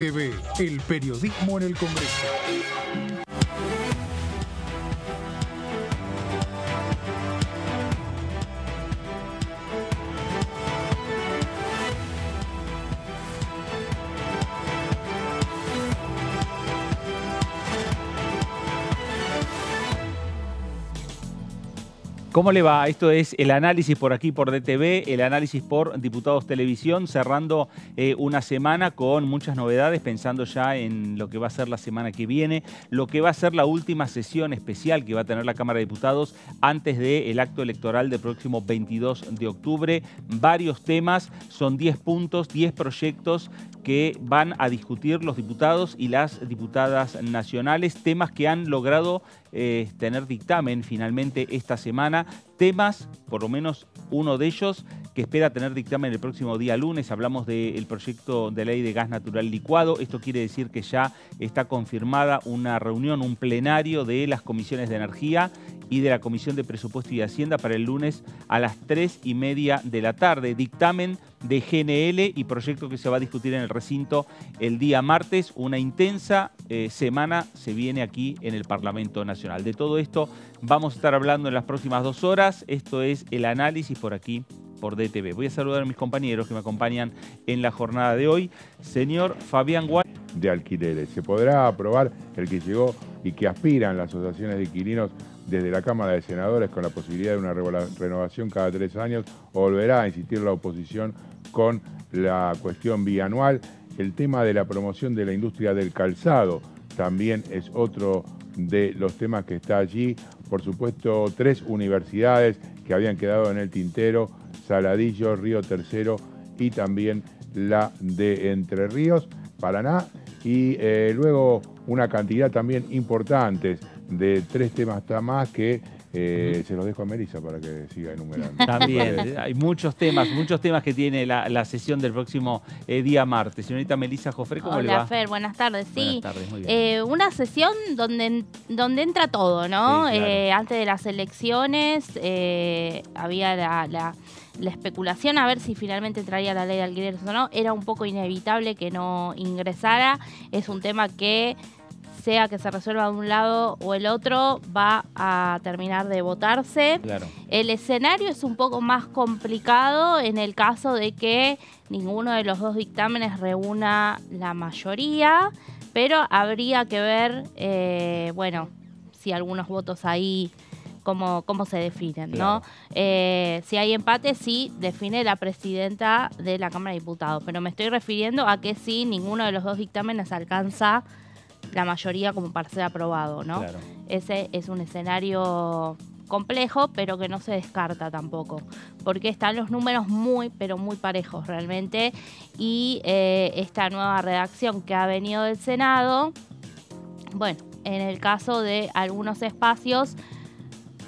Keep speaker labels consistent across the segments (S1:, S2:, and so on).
S1: TV, el periodismo en el Congreso.
S2: ¿Cómo le va? Esto es el análisis por aquí por DTV, el análisis por Diputados Televisión, cerrando eh, una semana con muchas novedades, pensando ya en lo que va a ser la semana que viene, lo que va a ser la última sesión especial que va a tener la Cámara de Diputados antes del acto electoral del próximo 22 de octubre. Varios temas, son 10 puntos, 10 proyectos que van a discutir los diputados y las diputadas nacionales, temas que han logrado eh, tener dictamen finalmente esta semana, temas, por lo menos uno de ellos, que espera tener dictamen el próximo día lunes. Hablamos del proyecto de ley de gas natural licuado. Esto quiere decir que ya está confirmada una reunión, un plenario de las comisiones de energía y de la Comisión de Presupuesto y Hacienda para el lunes a las 3 y media de la tarde. Dictamen de GNL y proyecto que se va a discutir en el recinto el día martes. Una intensa eh, semana se viene aquí en el Parlamento Nacional. De todo esto vamos a estar hablando en las próximas dos horas. Esto es el análisis por aquí por DTV. Voy a saludar a mis compañeros que me acompañan en la jornada de hoy. Señor Fabián Guay.
S3: De alquileres. Se podrá aprobar el que llegó y que aspiran las asociaciones de inquilinos desde la Cámara de Senadores con la posibilidad de una renovación cada tres años volverá a insistir la oposición con la cuestión bianual. El tema de la promoción de la industria del calzado también es otro de los temas que está allí. Por supuesto, tres universidades que habían quedado en el tintero, Saladillo, Río Tercero y también la de Entre Ríos, Paraná. Y eh, luego una cantidad también importante de tres temas más que eh, se los dejo a Melissa para que siga enumerando.
S2: También, hay muchos temas, muchos temas que tiene la, sesión del próximo eh, día martes. Señorita Melissa Jofre, ¿cómo le va?
S4: Fer, buenas tardes. Sí, eh, una sesión donde, donde entra todo, ¿no? antes de las elecciones había la, la, especulación a ver si finalmente traía la ley de alquileres o no. Era un poco inevitable que no ingresara. Es un tema que sea que se resuelva de un lado o el otro, va a terminar de votarse. El escenario es un poco más complicado en el caso de que ninguno de los dos dictámenes reúna la mayoría, pero habría que ver, eh, bueno, si algunos votos ahí cómo, cómo se definen, ¿no? Eh, si hay empate, sí define la presidenta de la Cámara de Diputados, pero me estoy refiriendo a que si ninguno de los dos dictámenes alcanza la mayoría como para ser aprobado, ¿no? Ese es un escenario complejo, pero que no se descarta tampoco, porque están los números muy, pero muy parejos realmente, y eh, esta nueva redacción que ha venido del Senado, bueno, en el caso de algunos espacios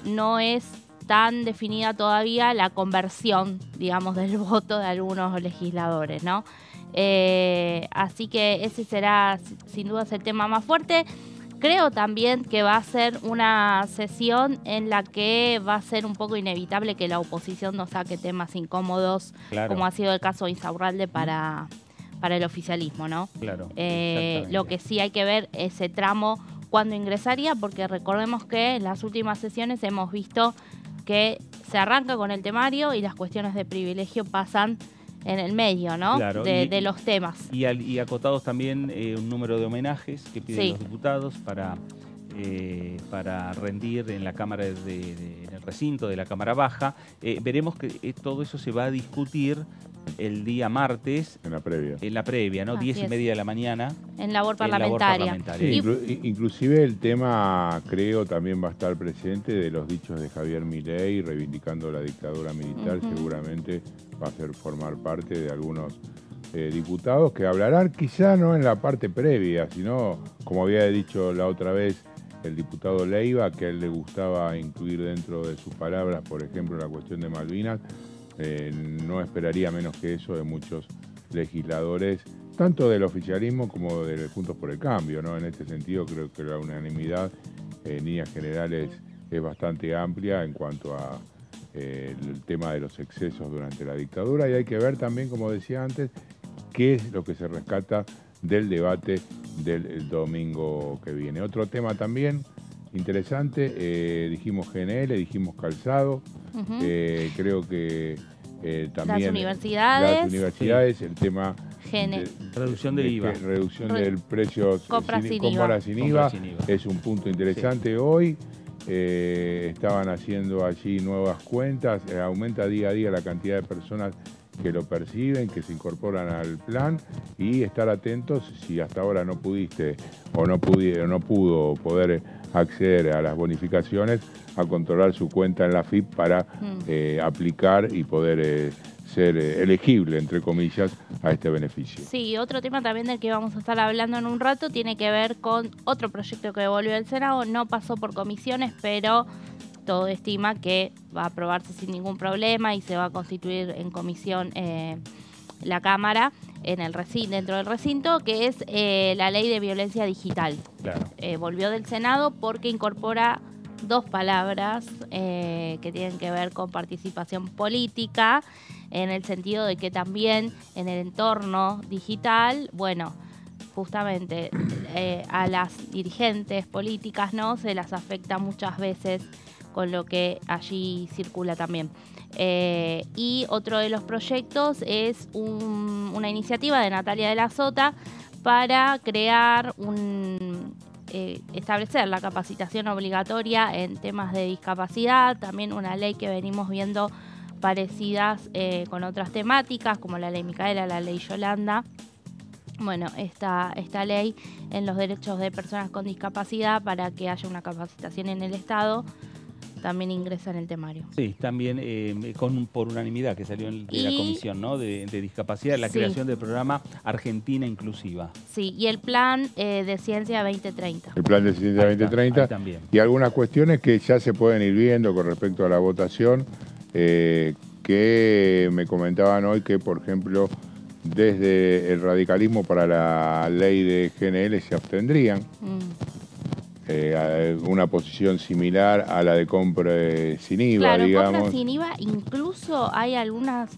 S4: no es tan definida todavía la conversión, digamos, del voto de algunos legisladores, ¿no? Eh, así que ese será sin duda el tema más fuerte. Creo también que va a ser una sesión en la que va a ser un poco inevitable que la oposición no saque temas incómodos, como ha sido el caso de Insaurralde para, para el oficialismo, ¿no?
S2: Claro.
S4: Eh, lo que sí hay que ver ese tramo cuando ingresaría, porque recordemos que en las últimas sesiones hemos visto que se arranca con el temario y las cuestiones de privilegio pasan en el medio, ¿no? de, los temas.
S2: Y, acotados también eh, un número de homenajes que piden los diputados para, eh, para rendir en la Cámara de, en el recinto de la Cámara Baja. Eh, veremos que todo eso se va a discutir el día martes.
S3: En la previa.
S2: En la previa, ¿no? Diez y media de la mañana.
S4: En labor parlamentaria.
S3: inclusive el tema, creo, también va a estar presente de los dichos de Javier Milei reivindicando la dictadura militar. Seguramente va a ser formar parte de algunos eh, diputados que hablarán quizá no en la parte previa, sino, como había dicho la otra vez, el diputado Leiva, que a él le gustaba incluir dentro de sus palabras, por ejemplo, la cuestión de Malvinas, eh, no esperaría menos que eso de muchos legisladores, tanto del oficialismo como de Juntos por el Cambio. ¿no? En este sentido creo que la unanimidad en líneas generales es bastante amplia en cuanto a eh, el tema de los excesos durante la dictadura y hay que ver también, como decía antes, qué es lo que se rescata del debate del domingo que viene. Otro tema también interesante, eh, dijimos GNL, dijimos calzado, eh, creo que eh, también
S4: las universidades,
S3: las universidades el tema
S2: de, reducción del IVA,
S3: reducción del precio compra sin, IVA, es un punto interesante hoy. estaban haciendo allí nuevas cuentas, aumenta día a día la cantidad de personas que lo perciben, que se incorporan al plan. Y estar atentos si hasta ahora no pudiste o no, pudieron, no pudo poder acceder a las bonificaciones, a controlar su cuenta en la FIP para mm. eh, aplicar y poder eh, ser eh, elegible, entre comillas, a este beneficio.
S4: Sí, otro tema también del que vamos a estar hablando en un rato tiene que ver con otro proyecto que devolvió el Senado, no pasó por comisiones, pero todo estima que va a aprobarse sin ningún problema y se va a constituir en comisión eh, la Cámara en el recinto, dentro del recinto, que es eh, la ley de violencia digital. Eh, volvió del Senado porque incorpora dos palabras que tienen que ver con participación política, en el sentido de que también en el entorno digital, bueno, justamente a las dirigentes políticas no se las afecta muchas veces con lo que allí circula también. Eh, y otro de los proyectos es una iniciativa de Natalia de la Sota para crear un eh, establecer la capacitación obligatoria en temas de discapacidad, también una ley que venimos viendo parecidas eh, con otras temáticas, como la ley Micaela, la ley Yolanda. Bueno, esta, esta ley en los derechos de personas con discapacidad para que haya una capacitación en el Estado también ingresa en el temario.
S2: Sí, también eh, con, por unanimidad que salió de la Comisión ¿no? de, Discapacidad, la creación del programa Argentina Inclusiva.
S4: Sí, y el plan eh, de Ciencia 2030.
S3: El plan de Ciencia 2030. también. Y algunas cuestiones que ya se pueden ir viendo con respecto a la votación, eh, que me comentaban hoy que, por ejemplo, desde el radicalismo para la ley de GNL se abstendrían. Mm eh, una posición similar a la de compra sin IVA,
S4: claro, digamos. Compra sin IVA, incluso hay algunas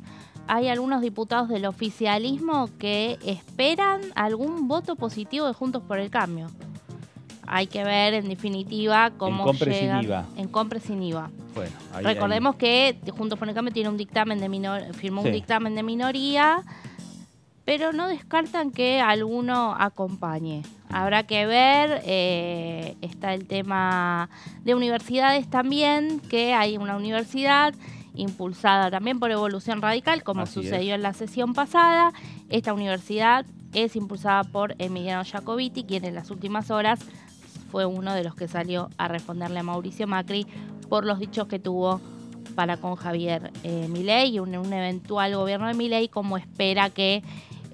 S4: hay algunos diputados del oficialismo que esperan algún voto positivo de Juntos por el Cambio. Hay que ver, en definitiva, cómo en llegan sin IVA. en compra sin IVA. Bueno, Recordemos que Juntos por el Cambio tiene un dictamen de minor, firmó un dictamen de minoría pero no descartan que alguno acompañe. Habrá que ver, eh, está el tema de universidades también, que hay una universidad impulsada también por Evolución Radical, como sucedió en la sesión pasada. Esta universidad es impulsada por Emiliano Jacobiti, quien en las últimas horas fue uno de los que salió a responderle a Mauricio Macri por los dichos que tuvo para con Javier eh, Milei y un, un eventual gobierno de Milei, como espera que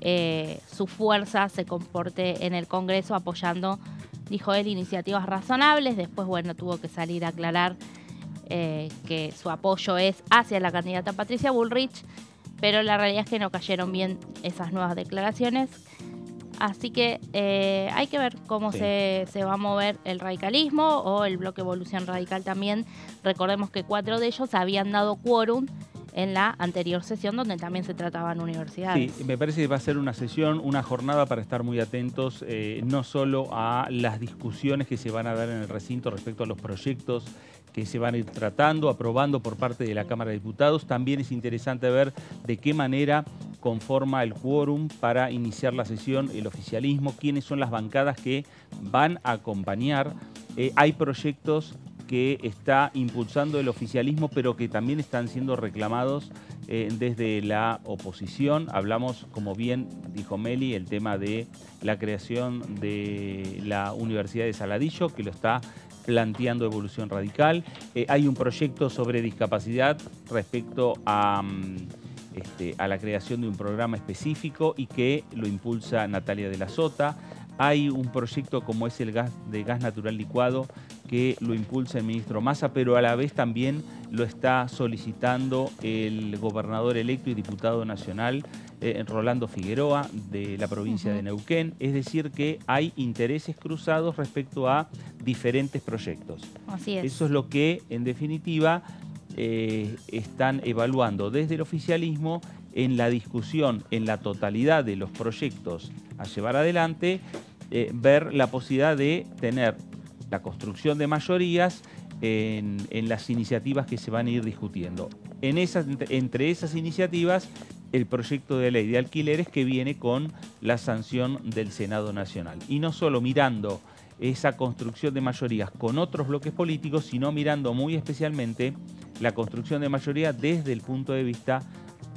S4: eh, su fuerza se comporte en el Congreso apoyando, dijo él, iniciativas razonables. Después, bueno, tuvo que salir a aclarar eh, que su apoyo es hacia la candidata Patricia Bullrich, pero la realidad es que no cayeron bien esas nuevas declaraciones. Así que eh, hay que ver cómo se, se, va a mover el radicalismo o el bloque Evolución Radical también. Recordemos que cuatro de ellos habían dado quórum en la anterior sesión donde también se trataban universidades.
S2: Sí, me parece que va a ser una sesión, una jornada para estar muy atentos, eh, no solo a las discusiones que se van a dar en el recinto respecto a los proyectos que se van a ir tratando, aprobando por parte de la Cámara de Diputados. También es interesante ver de qué manera conforma el quórum para iniciar la sesión el oficialismo, quiénes son las bancadas que van a acompañar. Eh, hay proyectos que está impulsando el oficialismo, pero que también están siendo reclamados eh, desde la oposición. Hablamos, como bien dijo Meli, el tema de la creación de la Universidad de Saladillo, que lo está planteando Evolución Radical. Eh, hay un proyecto sobre discapacidad respecto a... Mm, este, a la creación de un programa específico y que lo impulsa Natalia de la Sota. Hay un proyecto como es el gas de gas natural licuado que lo impulsa el ministro Massa, pero a la vez también lo está solicitando el gobernador electo y diputado nacional eh, Rolando Figueroa de la provincia de Neuquén. Es decir, que hay intereses cruzados respecto a diferentes proyectos.
S4: Así es.
S2: Eso es lo que, en definitiva, eh, están evaluando desde el oficialismo en la discusión, en la totalidad de los proyectos a llevar adelante, eh, ver la posibilidad de tener la construcción de mayorías en, las iniciativas que se van a ir discutiendo. En esas, entre esas iniciativas, el proyecto de ley de alquileres que viene con la sanción del Senado Nacional. Y no solo mirando esa construcción de mayorías con otros bloques políticos, sino mirando muy especialmente la construcción de mayoría desde el punto de vista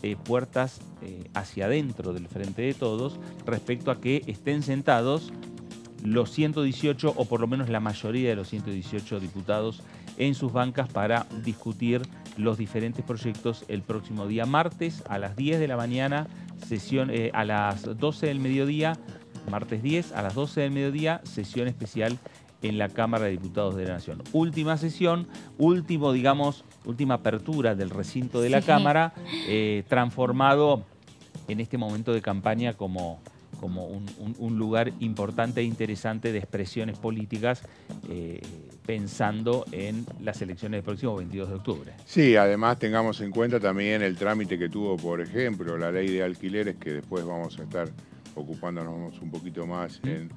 S2: eh, puertas eh, hacia adentro del frente de todos respecto a que estén sentados los 118 o por lo menos la mayoría de los 118 diputados en sus bancas para discutir los diferentes proyectos el próximo día martes a las 10 de la mañana, sesión eh, a las 12 del mediodía, martes 10 a las 12 del mediodía, sesión especial en la Cámara de Diputados de la Nación. Última sesión, último, digamos, última apertura del recinto de la Cámara, eh, transformado en este momento de campaña como, como un, lugar importante e interesante de expresiones políticas, eh, pensando en las elecciones del próximo 22 de octubre.
S3: Sí, además tengamos en cuenta también el trámite que tuvo, por ejemplo, la ley de alquileres, que después vamos a estar ocupándonos un poquito más en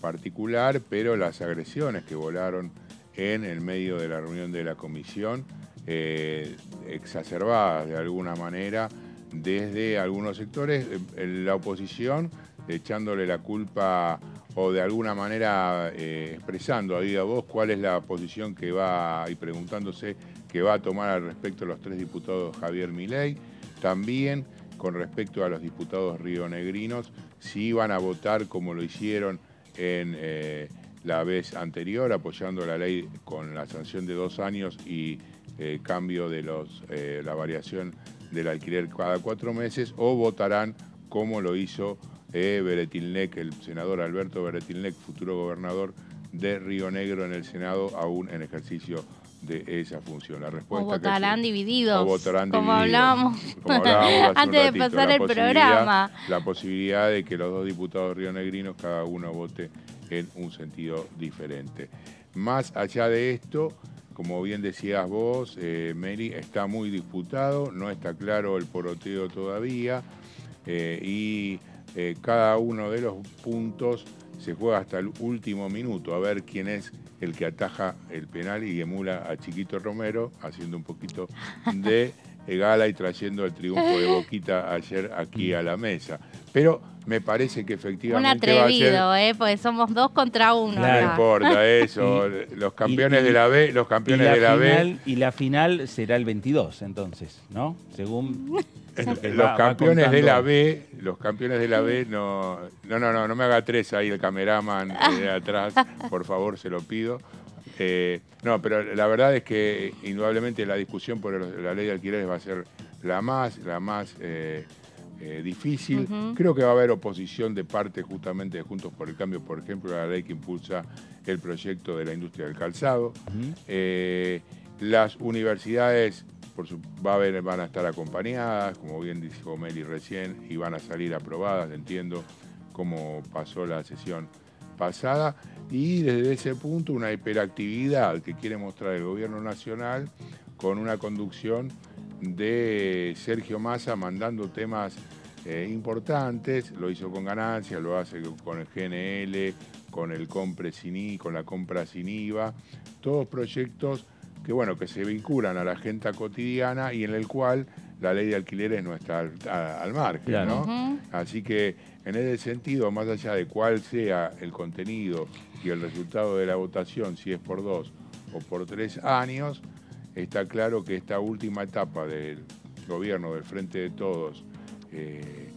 S3: particular, pero las agresiones que volaron en el medio de la reunión de la comisión, eh, exacerbadas de alguna manera desde algunos sectores, eh, la oposición echándole la culpa o de alguna manera eh, expresando a viva voz cuál es la posición que va y preguntándose que va a tomar al respecto los tres diputados Javier Milei, también con respecto a los diputados rionegrinos, si iban a votar como lo hicieron en eh, la vez anterior, apoyando la ley con la sanción de dos años y eh, cambio de los, la variación del alquiler cada cuatro meses, o votarán como lo hizo Beretilnec, el senador Alberto Beretilnec, futuro gobernador de Río Negro en el Senado, aún en ejercicio de esa función. La respuesta
S4: o votarán divididos,
S3: o votarán
S4: como hablábamos, antes de pasar el programa.
S3: La posibilidad de que los dos diputados rionegrinos cada uno vote en un sentido diferente. Más allá de esto, como bien decías vos, eh, Mary, está muy disputado, no está claro el poroteo todavía eh, y eh, cada uno de los puntos se juega hasta el último minuto, a ver quién es el que ataja el penal y emula a Chiquito Romero, haciendo un poquito de gala y trayendo el triunfo de Boquita ayer aquí a la mesa. Pero me parece que efectivamente
S4: un atrevido, ¿eh? Porque somos dos contra uno.
S3: No importa eso. los campeones de la B, los campeones de la B.
S2: Y la final será el 22, entonces, ¿no? Según
S3: los campeones de la B, los campeones de la B no, no, no, no, no me haga tres ahí el cameraman de atrás, por favor, se lo pido. Eh, no, pero la verdad es que indudablemente la discusión por la ley de alquileres va a ser la más, la más eh, eh, difícil. Creo que va a haber oposición de parte justamente de Juntos por el Cambio, por ejemplo, a la ley que impulsa el proyecto de la industria del calzado. las universidades por su, va a haber, van a estar acompañadas, como bien dijo Meli recién, y van a salir aprobadas, entiendo cómo pasó la sesión pasada, y desde ese punto una hiperactividad que quiere mostrar el gobierno nacional con una conducción de Sergio Massa mandando temas eh, importantes, lo hizo con ganancias, lo hace con el GNL, con el compre sin con la compra sin IVA, todos proyectos que bueno, que se vinculan a la agenda cotidiana y en el cual la ley de alquileres no está al, margen, ¿no? Así que en ese sentido, más allá de cuál sea el contenido y el resultado de la votación, si es por dos o por tres años, está claro que esta última etapa del gobierno del Frente de Todos, eh,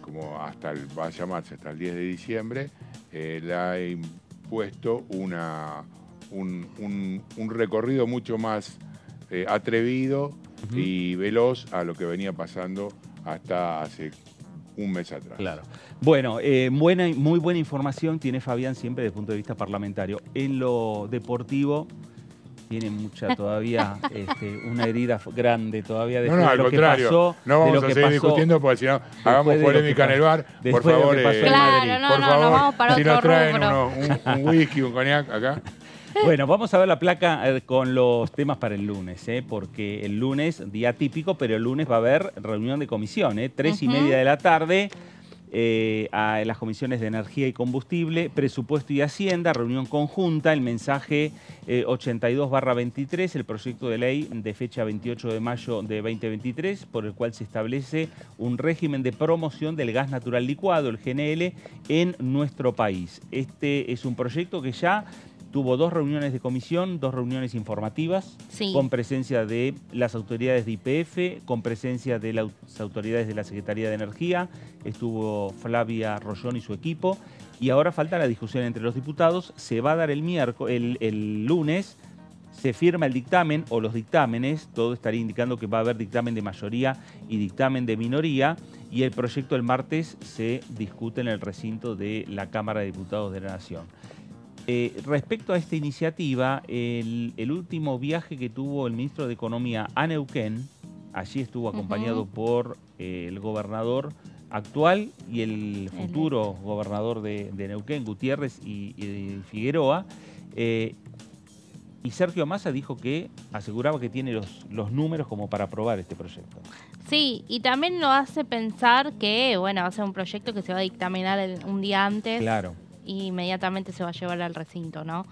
S3: como hasta el, va a llamarse hasta el 10 de diciembre, eh, le ha impuesto una un, recorrido mucho más eh, atrevido y veloz a lo que venía pasando hasta hace un mes atrás.
S2: Claro. Bueno, eh, buena, muy buena información tiene Fabián siempre desde el punto de vista parlamentario. En lo deportivo tiene mucha todavía este, una herida grande todavía
S3: después no, no, de lo al contrario. que pasó. No vamos a seguir discutiendo porque si no hagamos polémica en el bar. Por favor,
S4: eh, claro, no,
S3: por
S4: no,
S3: favor,
S4: vamos para
S3: si
S4: otro
S3: nos traen un, un, whisky, un cognac acá.
S2: Bueno, vamos a ver la placa eh, con los temas para el lunes, ¿eh? porque el lunes, día típico, pero el lunes va a haber reunión de comisión, ¿eh? tres y media de la tarde. Eh, a las comisiones de energía y combustible, presupuesto y hacienda, reunión conjunta, el mensaje 82-23, el proyecto de ley de fecha 28 de mayo de 2023, por el cual se establece un régimen de promoción del gas natural licuado, el GNL, en nuestro país. Este es un proyecto que ya tuvo dos reuniones de comisión, dos reuniones informativas, con presencia de las autoridades de IPF, con presencia de las autoridades de la Secretaría de Energía, estuvo Flavia Rollón y su equipo, y ahora falta la discusión entre los diputados, se va a dar el, miércoles, el, lunes, se firma el dictamen o los dictámenes, todo estaría indicando que va a haber dictamen de mayoría y dictamen de minoría, y el proyecto el martes se discute en el recinto de la Cámara de Diputados de la Nación. Eh, respecto a esta iniciativa, el, último viaje que tuvo el ministro de Economía a Neuquén, allí estuvo acompañado por eh, el gobernador actual y el futuro gobernador de, Neuquén, Gutiérrez y, Figueroa. Eh, y Sergio Massa dijo que aseguraba que tiene los, los números como para aprobar este proyecto.
S4: Sí, y también lo hace pensar que, bueno, va a ser un proyecto que se va a dictaminar un día antes.
S2: Claro
S4: inmediatamente se va a llevar al recinto, ¿no?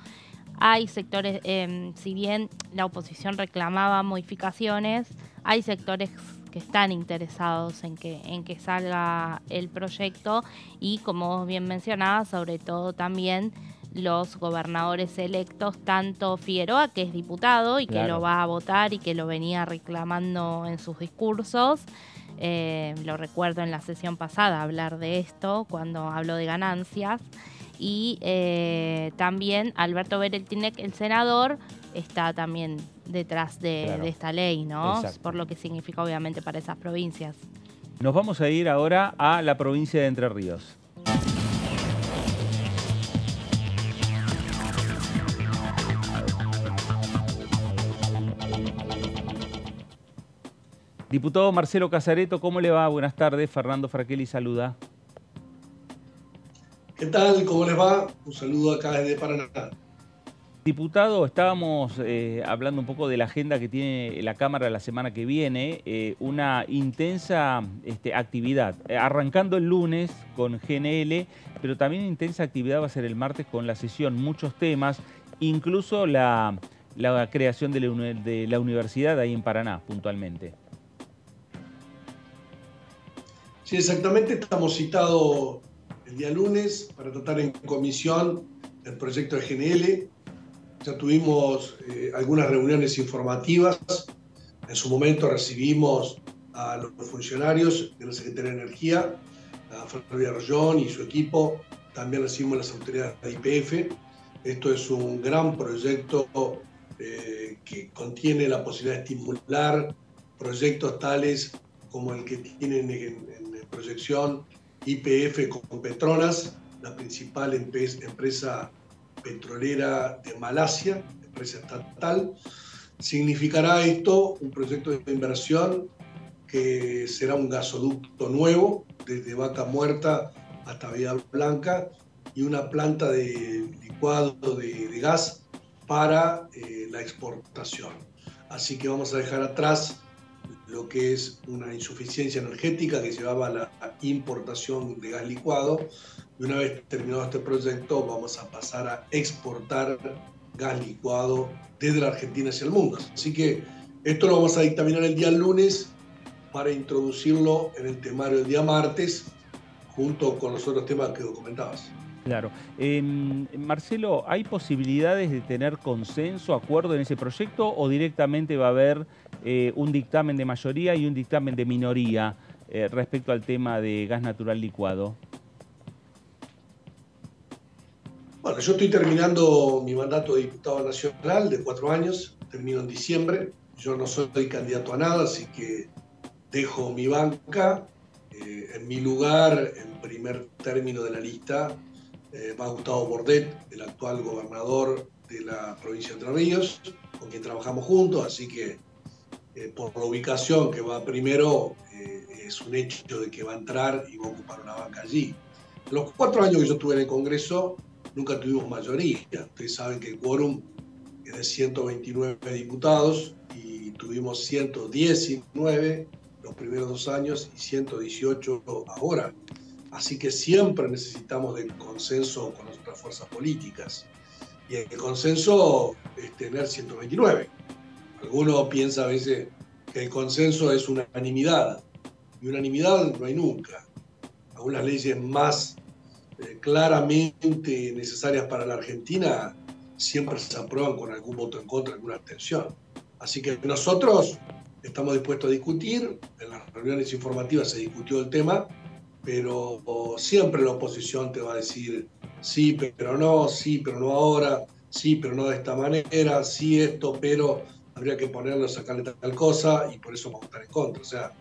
S4: Hay sectores, em, si bien la oposición reclamaba modificaciones, hay sectores que están interesados en que, en que salga el proyecto y como bien mencionaba, sobre todo también los gobernadores electos, tanto Figueroa, que es diputado y que lo va a votar y que lo venía reclamando en sus discursos, eh, lo recuerdo en la sesión pasada hablar de esto cuando habló de ganancias y eh, también Alberto Bereltinec, el senador, está también detrás de, esta ley, ¿no? Por lo que significa obviamente para esas provincias.
S2: Nos vamos a ir ahora a la provincia de Entre Ríos. Diputado Marcelo Casareto, ¿cómo le va? Buenas tardes. Fernando Fraquelli saluda.
S5: ¿Qué tal? ¿Cómo les va? Un saludo acá desde Paraná.
S2: Diputado, estábamos eh, hablando un poco de la agenda que tiene la Cámara la semana que viene, eh, una intensa este, actividad, eh, arrancando el lunes con GNL, pero también intensa actividad va a ser el martes con la sesión, muchos temas, incluso la, creación de la, de la universidad ahí en Paraná, puntualmente.
S5: Sí, exactamente, estamos citados el día lunes para tratar en comisión el proyecto de GNL. Ya tuvimos eh, algunas reuniones informativas. En su momento recibimos a los funcionarios de la Secretaría de Energía, a Flavia Rollón y su equipo. También recibimos las autoridades de IPF. Esto es un gran proyecto eh, que contiene la posibilidad de estimular proyectos tales como el que tienen en, en proyección IPF con Petronas, la principal empresa petrolera de Malasia, empresa estatal. Significará esto un proyecto de inversión que será un gasoducto nuevo desde Vaca Muerta hasta Vía Blanca y una planta de licuado de, gas para eh, la exportación. Así que vamos a dejar atrás lo que es una insuficiencia energética que llevaba a la importación de gas licuado. Y una vez terminado este proyecto, vamos a pasar a exportar gas licuado desde la Argentina hacia el mundo. Así que esto lo vamos a dictaminar el día lunes para introducirlo en el temario el día martes, junto con los otros temas que comentabas.
S2: Claro. Marcelo, ¿hay posibilidades de tener consenso, acuerdo en ese proyecto o directamente va a haber eh, un dictamen de mayoría y un dictamen de minoría eh, respecto al tema de gas natural licuado?
S5: Bueno, yo estoy terminando mi mandato de diputado nacional de cuatro años, termino en diciembre. Yo no soy candidato a nada, así que dejo mi banca. Eh, en mi lugar, en primer término de la lista, va Gustavo Bordet, el actual gobernador de la provincia de Entre Ríos, con quien trabajamos juntos, así que eh, por la ubicación que va primero, eh, es un hecho de que va a entrar y va a ocupar una banca allí. los cuatro años que yo estuve en el Congreso, nunca tuvimos mayoría. Ustedes saben que el quórum es de 129 diputados y tuvimos 119 los primeros dos años y 118 ahora. Así que siempre necesitamos del consenso con nuestras fuerzas políticas. Y el consenso es tener 129. Algunos piensa a veces que el consenso es unanimidad. Y unanimidad no hay nunca. Algunas leyes más eh, claramente necesarias para la Argentina siempre se aprueban con algún voto en contra, alguna abstención. Así que nosotros estamos dispuestos a discutir, en las reuniones informativas se discutió el tema, pero siempre la oposición te va a decir sí, pero no, sí, pero no ahora, sí, pero no de esta manera, sí esto, pero habría que ponerlo, sacarle tal cosa y por eso vamos a votar en contra. O sea,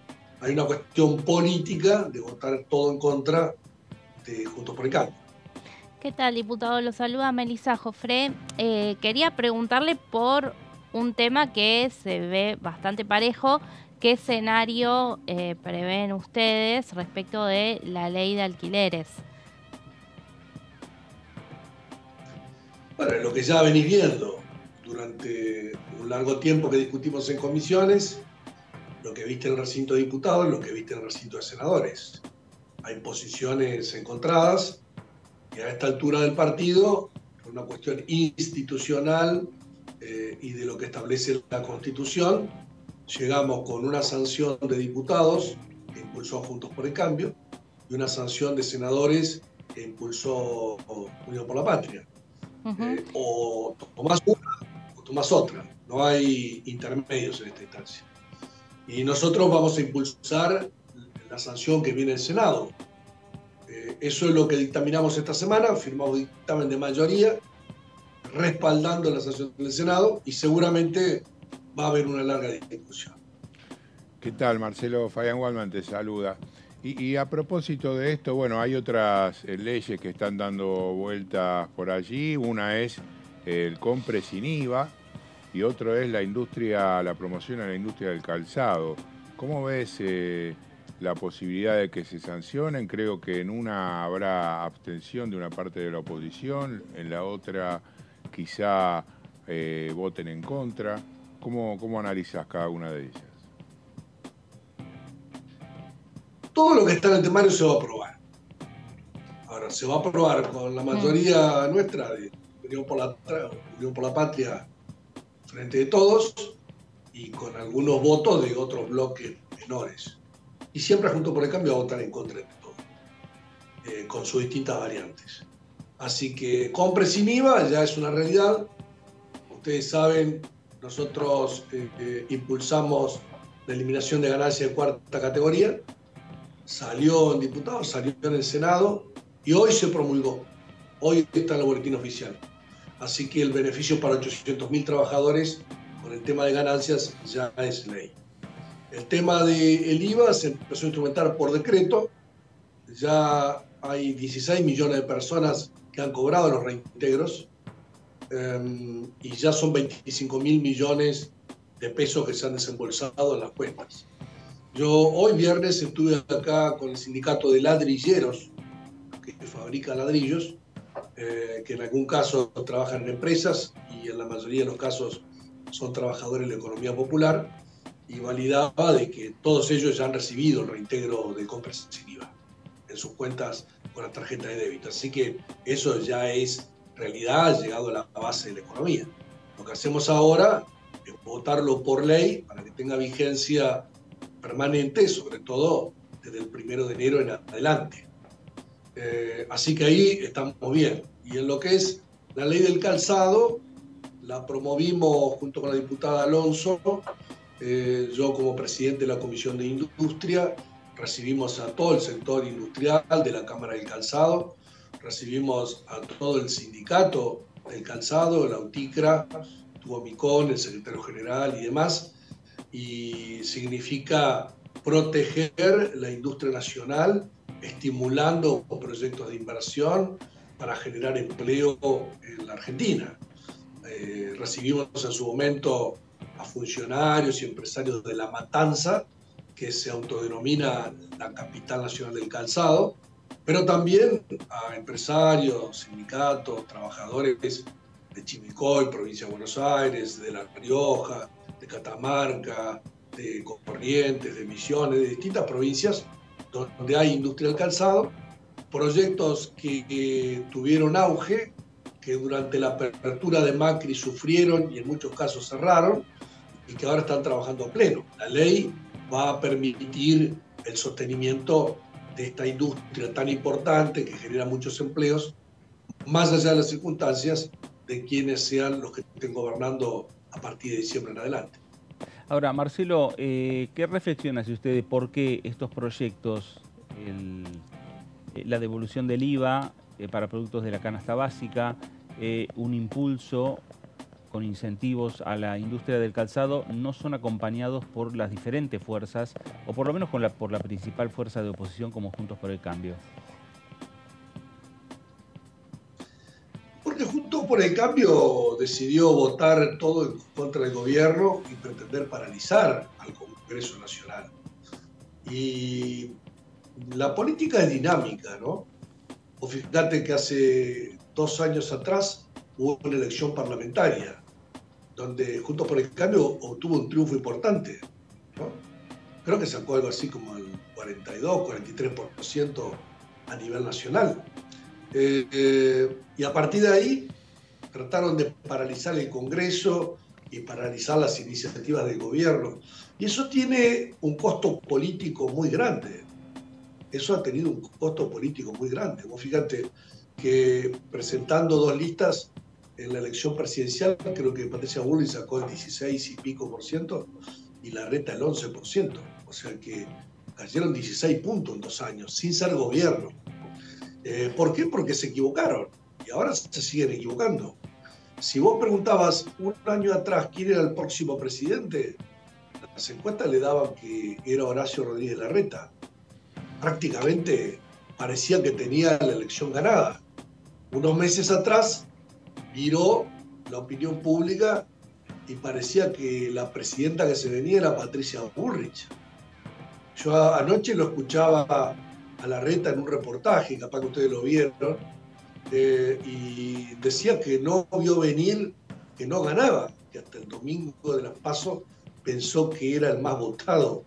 S5: hay una cuestión política de votar todo en contra de Juntos por el Cambio.
S4: ¿Qué tal, diputado? Lo saluda Melissa Jofré. Eh, quería preguntarle por un tema que se ve bastante parejo. ¿Qué escenario eh, prevén ustedes respecto de la ley de alquileres?
S5: Bueno, lo que ya venís viendo durante un largo tiempo que discutimos en comisiones, lo que viste en el recinto de diputados, lo que viste en el recinto de senadores. Hay posiciones encontradas y a esta altura del partido, por una cuestión institucional eh, y de lo que establece la Constitución, llegamos con una sanción de diputados que impulsó Juntos por el Cambio y una sanción de senadores que impulsó Unión por la Patria. Eh, o tomás una o tomás otra. No hay intermedios en esta instancia. Y nosotros vamos a impulsar la sanción que viene del Senado. Eh, eso es lo que dictaminamos esta semana, firmamos dictamen de mayoría, respaldando la sanción del Senado y seguramente va a haber una larga discusión.
S3: ¿Qué tal? Marcelo Fabián Walman te saluda. Y, a propósito de esto, bueno, hay otras eh, leyes que están dando vueltas por allí. Una es el compre sin IVA, y otro es la industria, la promoción a la industria del calzado. ¿Cómo ves eh, la posibilidad de que se sancionen? Creo que en una habrá abstención de una parte de la oposición, en la otra quizá eh, voten en contra. ¿Cómo, ¿Cómo analizas cada una de ellas?
S5: Todo lo que está en el temario se va a aprobar. Ahora, se va a aprobar con la mayoría nuestra de Unión por la, Unión por la Patria frente de todos y con algunos votos de otros bloques menores. Y siempre junto por el cambio a votar en contra de todo, eh, con sus distintas variantes. Así que compre sin IVA ya es una realidad. Ustedes saben, nosotros eh, eh, impulsamos la eliminación de ganancias de cuarta categoría. Salió en diputados, salió en el Senado y hoy se promulgó. Hoy está en el boletín oficial. Así que el beneficio para 800.000 trabajadores con el tema de ganancias ya es ley. El tema del IVA se empezó a instrumentar por decreto. Ya hay 16 millones de personas que han cobrado los reintegros em, y ya son 25 mil millones de pesos que se han desembolsado en las cuentas. Yo hoy viernes estuve acá con el sindicato de ladrilleros que fabrica ladrillos eh, que en algún caso trabajan en empresas y en la mayoría de los casos son trabajadores de la economía popular, y validaba de que todos ellos ya han recibido el reintegro de compras sin en sus cuentas con la tarjeta de débito. Así que eso ya es realidad, ha llegado a la base de la economía. Lo que hacemos ahora es votarlo por ley para que tenga vigencia permanente, sobre todo desde el primero de enero en adelante. Eh, así que ahí estamos bien. Y en lo que es la ley del calzado, la promovimos junto con la diputada Alonso, eh, yo como presidente de la Comisión de Industria, recibimos a todo el sector industrial de la Cámara del Calzado, recibimos a todo el sindicato del calzado, la UTICRA, tuvo Micón, el secretario general y demás, y significa proteger la industria nacional estimulando proyectos de inversión para generar empleo en la Argentina. Eh, recibimos en su momento a funcionarios y empresarios de La Matanza, que se autodenomina la capital nacional del calzado, pero también a empresarios, sindicatos, trabajadores de Chimicoy, provincia de Buenos Aires, de La Rioja, de Catamarca, de Corrientes, de Misiones, de distintas provincias donde hay industria del calzado, proyectos que, tuvieron auge, que durante la apertura de Macri sufrieron y en muchos casos cerraron, y que ahora están trabajando a pleno. La ley va a permitir el sostenimiento de esta industria tan importante que genera muchos empleos, más allá de las circunstancias de quienes sean los que estén gobernando a partir de diciembre en adelante.
S2: Ahora, Marcelo, eh, ¿qué reflexiona hace usted de por qué estos proyectos, eh, la devolución del IVA eh, para productos de la canasta básica, un impulso con incentivos a la industria del calzado no son acompañados por las diferentes fuerzas, o por lo menos por la principal fuerza de oposición como Juntos por el Cambio?
S5: Porque Juntos por el Cambio decidió votar todo en contra del gobierno y pretender paralizar al Congreso Nacional. Y la política es dinámica, ¿no? O fíjate que hace dos años atrás hubo una elección parlamentaria, donde Juntos por el Cambio obtuvo un triunfo importante. Creo que sacó algo así como el 42, 43% a nivel nacional. Eh, eh, y a partir de ahí trataron de paralizar el Congreso y paralizar las iniciativas del gobierno. Y eso tiene un costo político muy grande. Eso ha tenido un costo político muy grande. Vos fíjate que presentando dos listas en la elección presidencial, creo que Patricia Bullrich sacó el 16 y pico por ciento y la reta el 11 por ciento. O sea que cayeron 16 puntos en dos años, sin ser gobierno. Eh, ¿Por qué? Porque se equivocaron y ahora se siguen equivocando. Si vos preguntabas un año atrás quién era el próximo presidente, las encuestas le daban que era Horacio Rodríguez Larreta. Prácticamente parecía que tenía la elección ganada. Unos meses atrás giró la opinión pública y parecía que la presidenta que se venía era Patricia Bullrich. Yo anoche lo escuchaba a la reta en un reportaje, capaz que ustedes lo vieron, eh, y decía que no vio venir, que no ganaba, que hasta el domingo de las pasos pensó que era el más votado.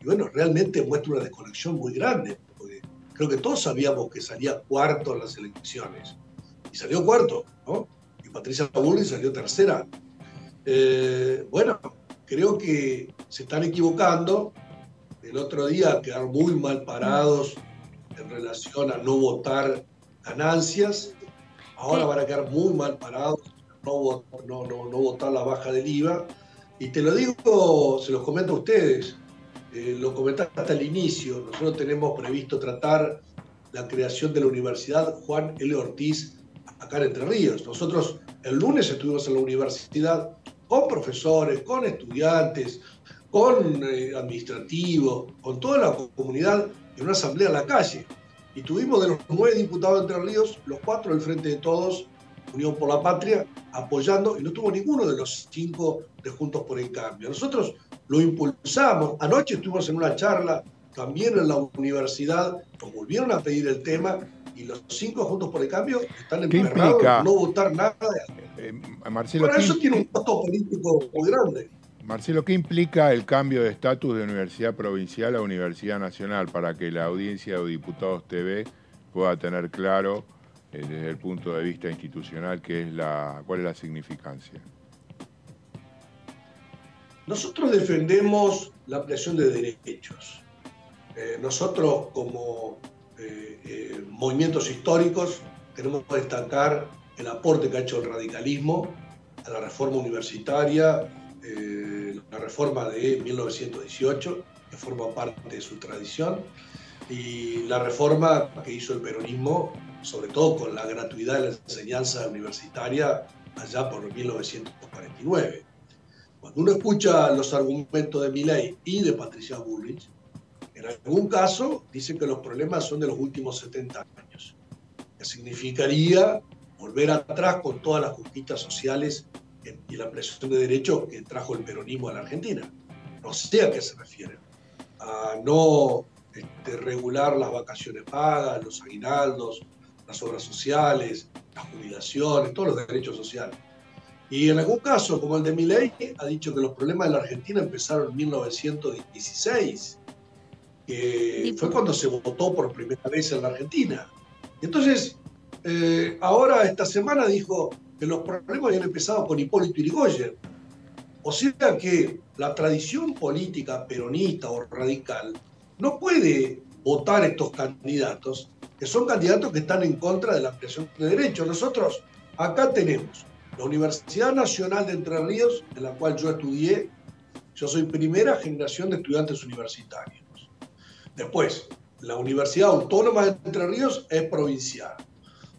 S5: Y bueno, realmente muestra una desconexión muy grande, porque creo que todos sabíamos que salía cuarto en las elecciones y salió cuarto, ¿no? Y Patricia Bullrich salió tercera. Eh, bueno, creo que se están equivocando. El otro día quedaron muy mal parados en relación a no votar ganancias. Ahora van a quedar muy mal parados, no, no, no, no votar la baja del IVA. Y te lo digo, se los comento a ustedes, eh, lo comentaste hasta el inicio, nosotros tenemos previsto tratar la creación de la Universidad Juan L. Ortiz acá en Entre Ríos. Nosotros el lunes estuvimos en la universidad con profesores, con estudiantes, con eh, administrativos, con toda la comunidad en una asamblea en la calle. Y tuvimos de los nueve diputados de Entre Ríos, los cuatro del Frente de Todos, Unión por la Patria, apoyando, y no tuvo ninguno de los cinco de Juntos por el Cambio. Nosotros lo impulsamos. Anoche estuvimos en una charla también en la universidad, nos volvieron a pedir el tema y los cinco juntos por el cambio están emperrados en no votar nada. Eh, Marcelo, Pero eso tiene un costo político muy grande.
S3: Marcelo, ¿qué implica el cambio de estatus de universidad provincial a universidad nacional para que la audiencia de Diputados TV pueda tener claro eh, desde el punto de vista institucional qué es la, cuál es la significancia?
S5: Nosotros defendemos la ampliación de derechos. Eh, nosotros como eh, movimientos históricos, tenemos que destacar el aporte que ha hecho el radicalismo a la reforma universitaria, eh, la reforma de 1918, que forma parte de su tradición, y la reforma que hizo el peronismo, sobre todo con la gratuidad de la enseñanza universitaria allá por 1949. Cuando uno escucha los argumentos de Milley y de Patricia Bullrich, en algún caso dicen que los problemas son de los últimos 70 años, que significaría volver atrás con todas las conquistas sociales y la presión de derechos que trajo el peronismo a la Argentina. No sé a qué se refieren. A no este, regular las vacaciones pagas, los aguinaldos, las obras sociales, las jubilaciones, todos los derechos sociales. Y en algún caso, como el de Milei, ha dicho que los problemas de la Argentina empezaron en 1916, que fue cuando se votó por primera vez en la Argentina. Entonces, eh, ahora esta semana dijo que los problemas habían empezado con Hipólito Yrigoyen. O sea que la tradición política peronista o radical no puede votar estos candidatos, que son candidatos que están en contra de la ampliación de derechos. Nosotros acá tenemos la Universidad Nacional de Entre Ríos, en la cual yo estudié, yo soy primera generación de estudiantes universitarios. Después, la Universidad Autónoma de Entre Ríos es provincial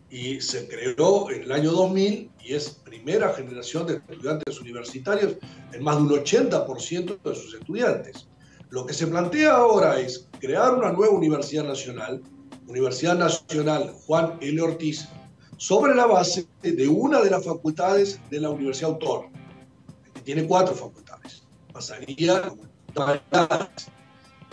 S5: y se creó en el año 2000 y es primera generación de estudiantes universitarios en más de un 80% de sus estudiantes. Lo que se plantea ahora es crear una nueva universidad nacional, Universidad Nacional Juan L. Ortiz, sobre la base de una de las facultades de la Universidad Autónoma, que tiene cuatro facultades. Pasaría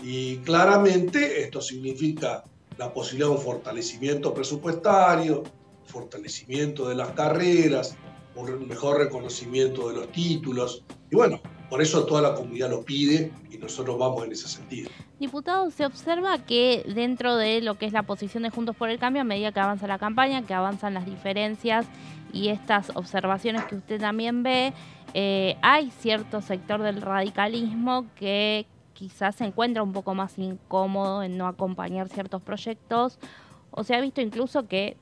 S5: y claramente esto significa la posibilidad de un fortalecimiento presupuestario, fortalecimiento de las carreras, un mejor reconocimiento de los títulos. Y bueno, por eso toda la comunidad lo pide y nosotros vamos en ese sentido.
S4: Diputado, se observa que dentro de lo que es la posición de Juntos por el Cambio, a medida que avanza la campaña, que avanzan las diferencias y estas observaciones que usted también ve, eh, hay cierto sector del radicalismo que quizás se encuentra un poco más incómodo en no acompañar ciertos proyectos, o se ha visto incluso que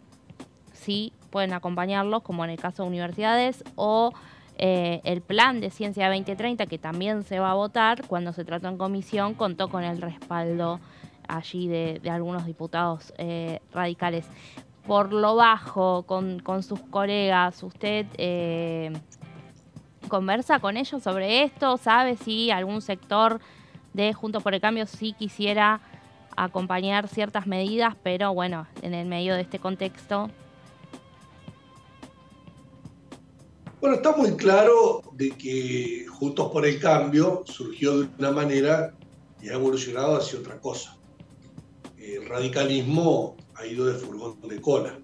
S4: sí pueden acompañarlos, como en el caso de universidades, o eh, el plan de Ciencia 2030, que también se va a votar, cuando se trató en comisión, contó con el respaldo allí de, algunos diputados eh, radicales. Por lo bajo, con, sus colegas, ¿usted eh, conversa con ellos sobre esto? ¿Sabe si algún sector de Juntos por el Cambio sí quisiera acompañar ciertas medidas, pero bueno, en el medio de este contexto.
S5: Bueno, está muy claro de que Juntos por el Cambio surgió de una manera y ha evolucionado hacia otra cosa. El radicalismo ha ido de furgón de cola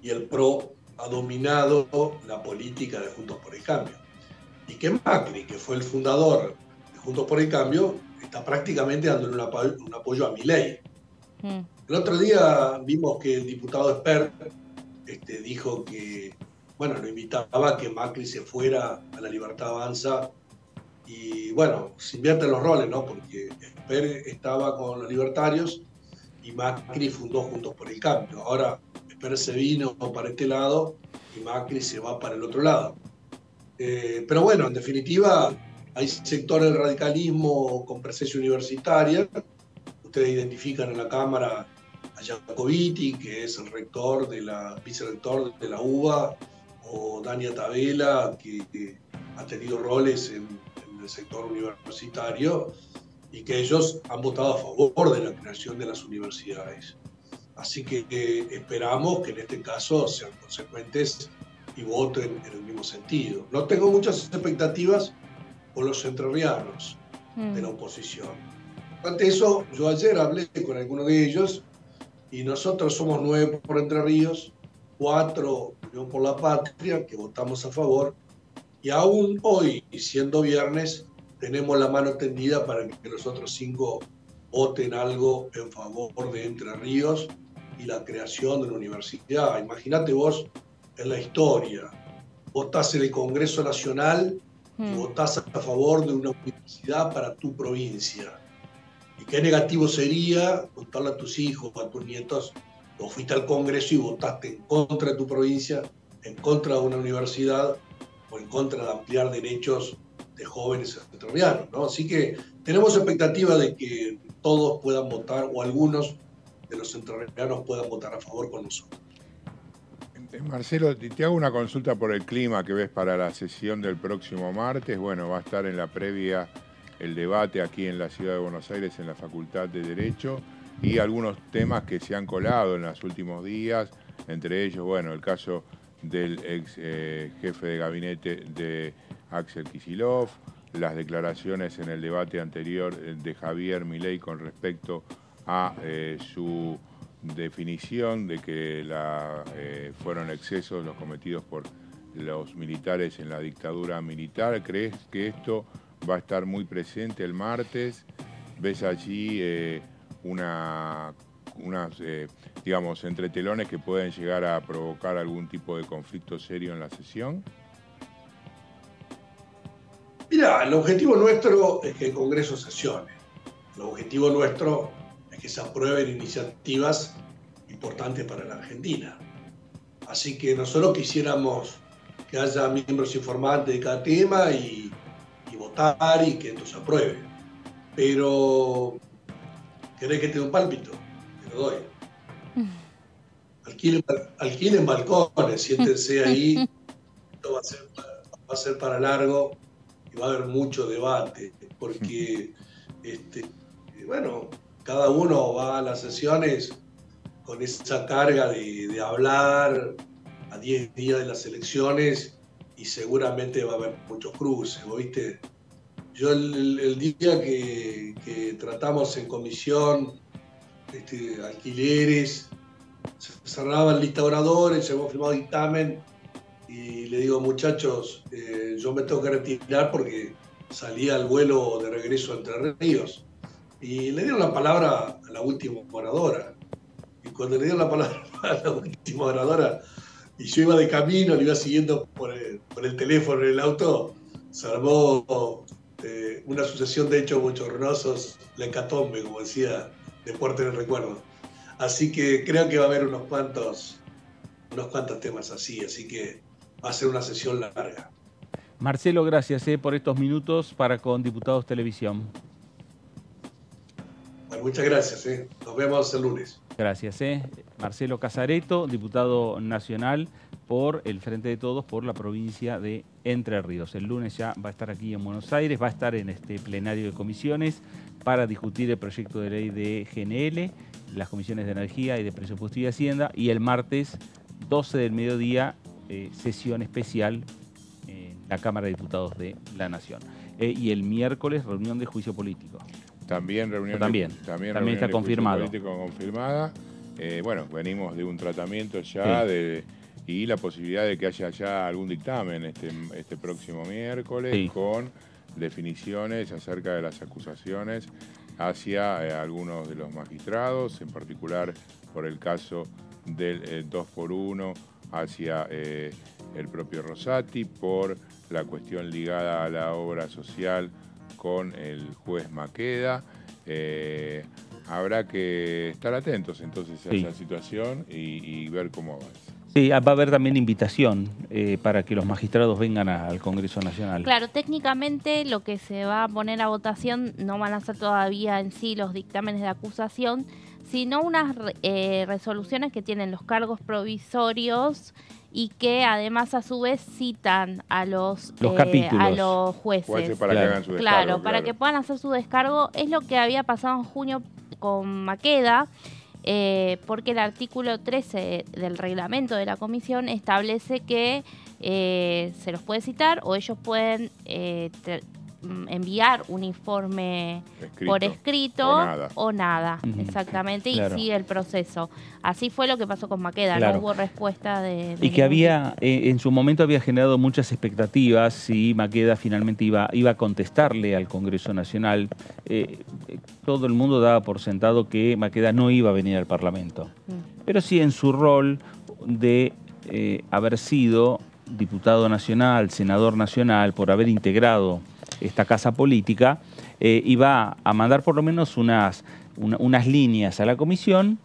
S5: y el PRO ha dominado la política de Juntos por el Cambio. Y que Macri, que fue el fundador de Juntos por el Cambio, está prácticamente dándole un, apoyo a mi ley. Mm. El otro día vimos que el diputado Esper este, dijo que, bueno, lo invitaba a que Macri se fuera a la Libertad Avanza y, bueno, se invierten los roles, ¿no? Porque Esper estaba con los libertarios y Macri fundó Juntos por el Cambio. Ahora Esper se vino para este lado y Macri se va para el otro lado. Eh, pero bueno, en definitiva, hay sectores del radicalismo con presencia universitaria. Ustedes identifican en la Cámara a Jacobiti, que es el rector de la, vicerrector de la UBA, o Dania Tabela, que, ha tenido roles en, el sector universitario y que ellos han votado a favor de la creación de las universidades. Así que eh, esperamos que en este caso sean consecuentes y voten en el mismo sentido. No tengo muchas expectativas o los entrerrianos de la mm. oposición. Ante eso, yo ayer hablé con algunos de ellos y nosotros somos nueve por Entre Ríos, cuatro por la Patria, que votamos a favor, y aún hoy, siendo viernes, tenemos la mano tendida para que los otros cinco voten algo en favor de Entre Ríos y la creación de una universidad. Imagínate vos en la historia, votás en el Congreso Nacional y mm. votás a favor de una universidad para tu provincia. Y qué negativo sería contarle a tus hijos, a tus nietos, vos fuiste al Congreso y votaste en contra de tu provincia, en contra de una universidad o en contra de ampliar derechos de jóvenes entrerrianos. ¿no? Así que tenemos expectativa de que todos puedan votar o algunos de los entrerrianos puedan votar a favor con nosotros.
S3: Marcelo, te hago una consulta por el clima que ves para la sesión del próximo martes. Bueno, va a estar en la previa el debate aquí en la ciudad de Buenos Aires en la Facultad de Derecho y algunos temas que se han colado en los últimos días, entre ellos, bueno, el caso del ex eh, jefe de gabinete de Axel Kisilov, las declaraciones en el debate anterior de Javier Milei con respecto a eh, su definición de que eh, fueron excesos los cometidos por los militares en la dictadura militar. ¿Crees que esto va a estar muy presente el martes? ¿Ves allí eh, una, unas, digamos, entretelones que pueden llegar a provocar algún tipo de conflicto serio en la sesión?
S5: Mira, el objetivo nuestro es que el Congreso sesione. El objetivo nuestro es que se aprueben iniciativas importantes para la Argentina. Así que nosotros quisiéramos que haya miembros informantes de cada tema y, votar y que esto se apruebe. Pero, ¿querés que te dé un pálpito? Te lo doy. Alquilen, alquilen balcones, siéntense ahí. Esto va a ser, va a ser para largo y va a haber mucho debate, porque, este, bueno, cada uno va a las sesiones con esa carga de, hablar a 10 días de las elecciones y seguramente va a haber muchos cruces, ¿viste? Yo el, día que, tratamos en comisión este, alquileres, se cerraban lista oradores, hemos firmado dictamen y le digo, muchachos, eh, yo me tengo que retirar porque salía al vuelo de regreso a Entre Ríos. Y le dieron la palabra a la última oradora. Y cuando le dieron la palabra a la última oradora, y yo iba de camino, le iba siguiendo por el, teléfono en el auto, se armó eh, una sucesión de hechos bochornosos, la hecatombe, como decía Deporte en el Recuerdo. Así que creo que va a haber unos cuantos, unos cuantos temas así, así que va a ser una sesión larga.
S2: Marcelo, gracias eh, por estos minutos para con Diputados Televisión.
S5: Muchas gracias. Eh. Nos vemos el lunes.
S2: Gracias. Eh. Marcelo Casareto, diputado nacional por el Frente de Todos por la provincia de Entre Ríos. El lunes ya va a estar aquí en Buenos Aires, va a estar en este plenario de comisiones para discutir el proyecto de ley de GNL, las comisiones de energía y de presupuesto y hacienda, y el martes 12 del mediodía eh, sesión especial en la Cámara de Diputados de la Nación. Y el miércoles reunión de juicio político.
S3: También reunión
S2: también, también, también está confirmado.
S3: Político confirmada. Eh, bueno, venimos de un tratamiento ya de, y la posibilidad de que haya ya algún dictamen este, este próximo miércoles con definiciones acerca de las acusaciones hacia algunos de los magistrados, en particular por el caso del 2 por 1 hacia eh, el propio Rosati por la cuestión ligada a la obra social con el juez Maqueda. Eh, habrá que estar atentos entonces a esa situación y, ver cómo avanza.
S2: Sí, va a haber también invitación eh, para que los magistrados vengan al Congreso Nacional.
S4: Claro, técnicamente lo que se va a poner a votación no van a ser todavía en sí los dictámenes de acusación, sino unas eh, resoluciones que tienen los cargos provisorios y que además a su vez citan a los,
S2: eh,
S4: a los jueces.
S3: para
S4: claro.
S3: que hagan su
S4: descargo, claro, para que puedan hacer su descargo. Es lo que había pasado en junio con Maqueda, eh, porque el artículo 13 del reglamento de la comisión establece que se los puede citar o ellos pueden enviar un informe por escrito o nada, exactamente, y sigue el proceso. Así fue lo que pasó con Maqueda, no hubo respuesta de...
S2: y que había, eh, en su momento había generado muchas expectativas si Maqueda finalmente iba, iba a contestarle al Congreso Nacional. Eh, todo el mundo daba por sentado que Maqueda no iba a venir al Parlamento. Mm. Pero sí en su rol de eh, haber sido diputado nacional, senador nacional, por haber integrado esta casa política, eh, iba a mandar por lo menos unas, unas líneas a la comisión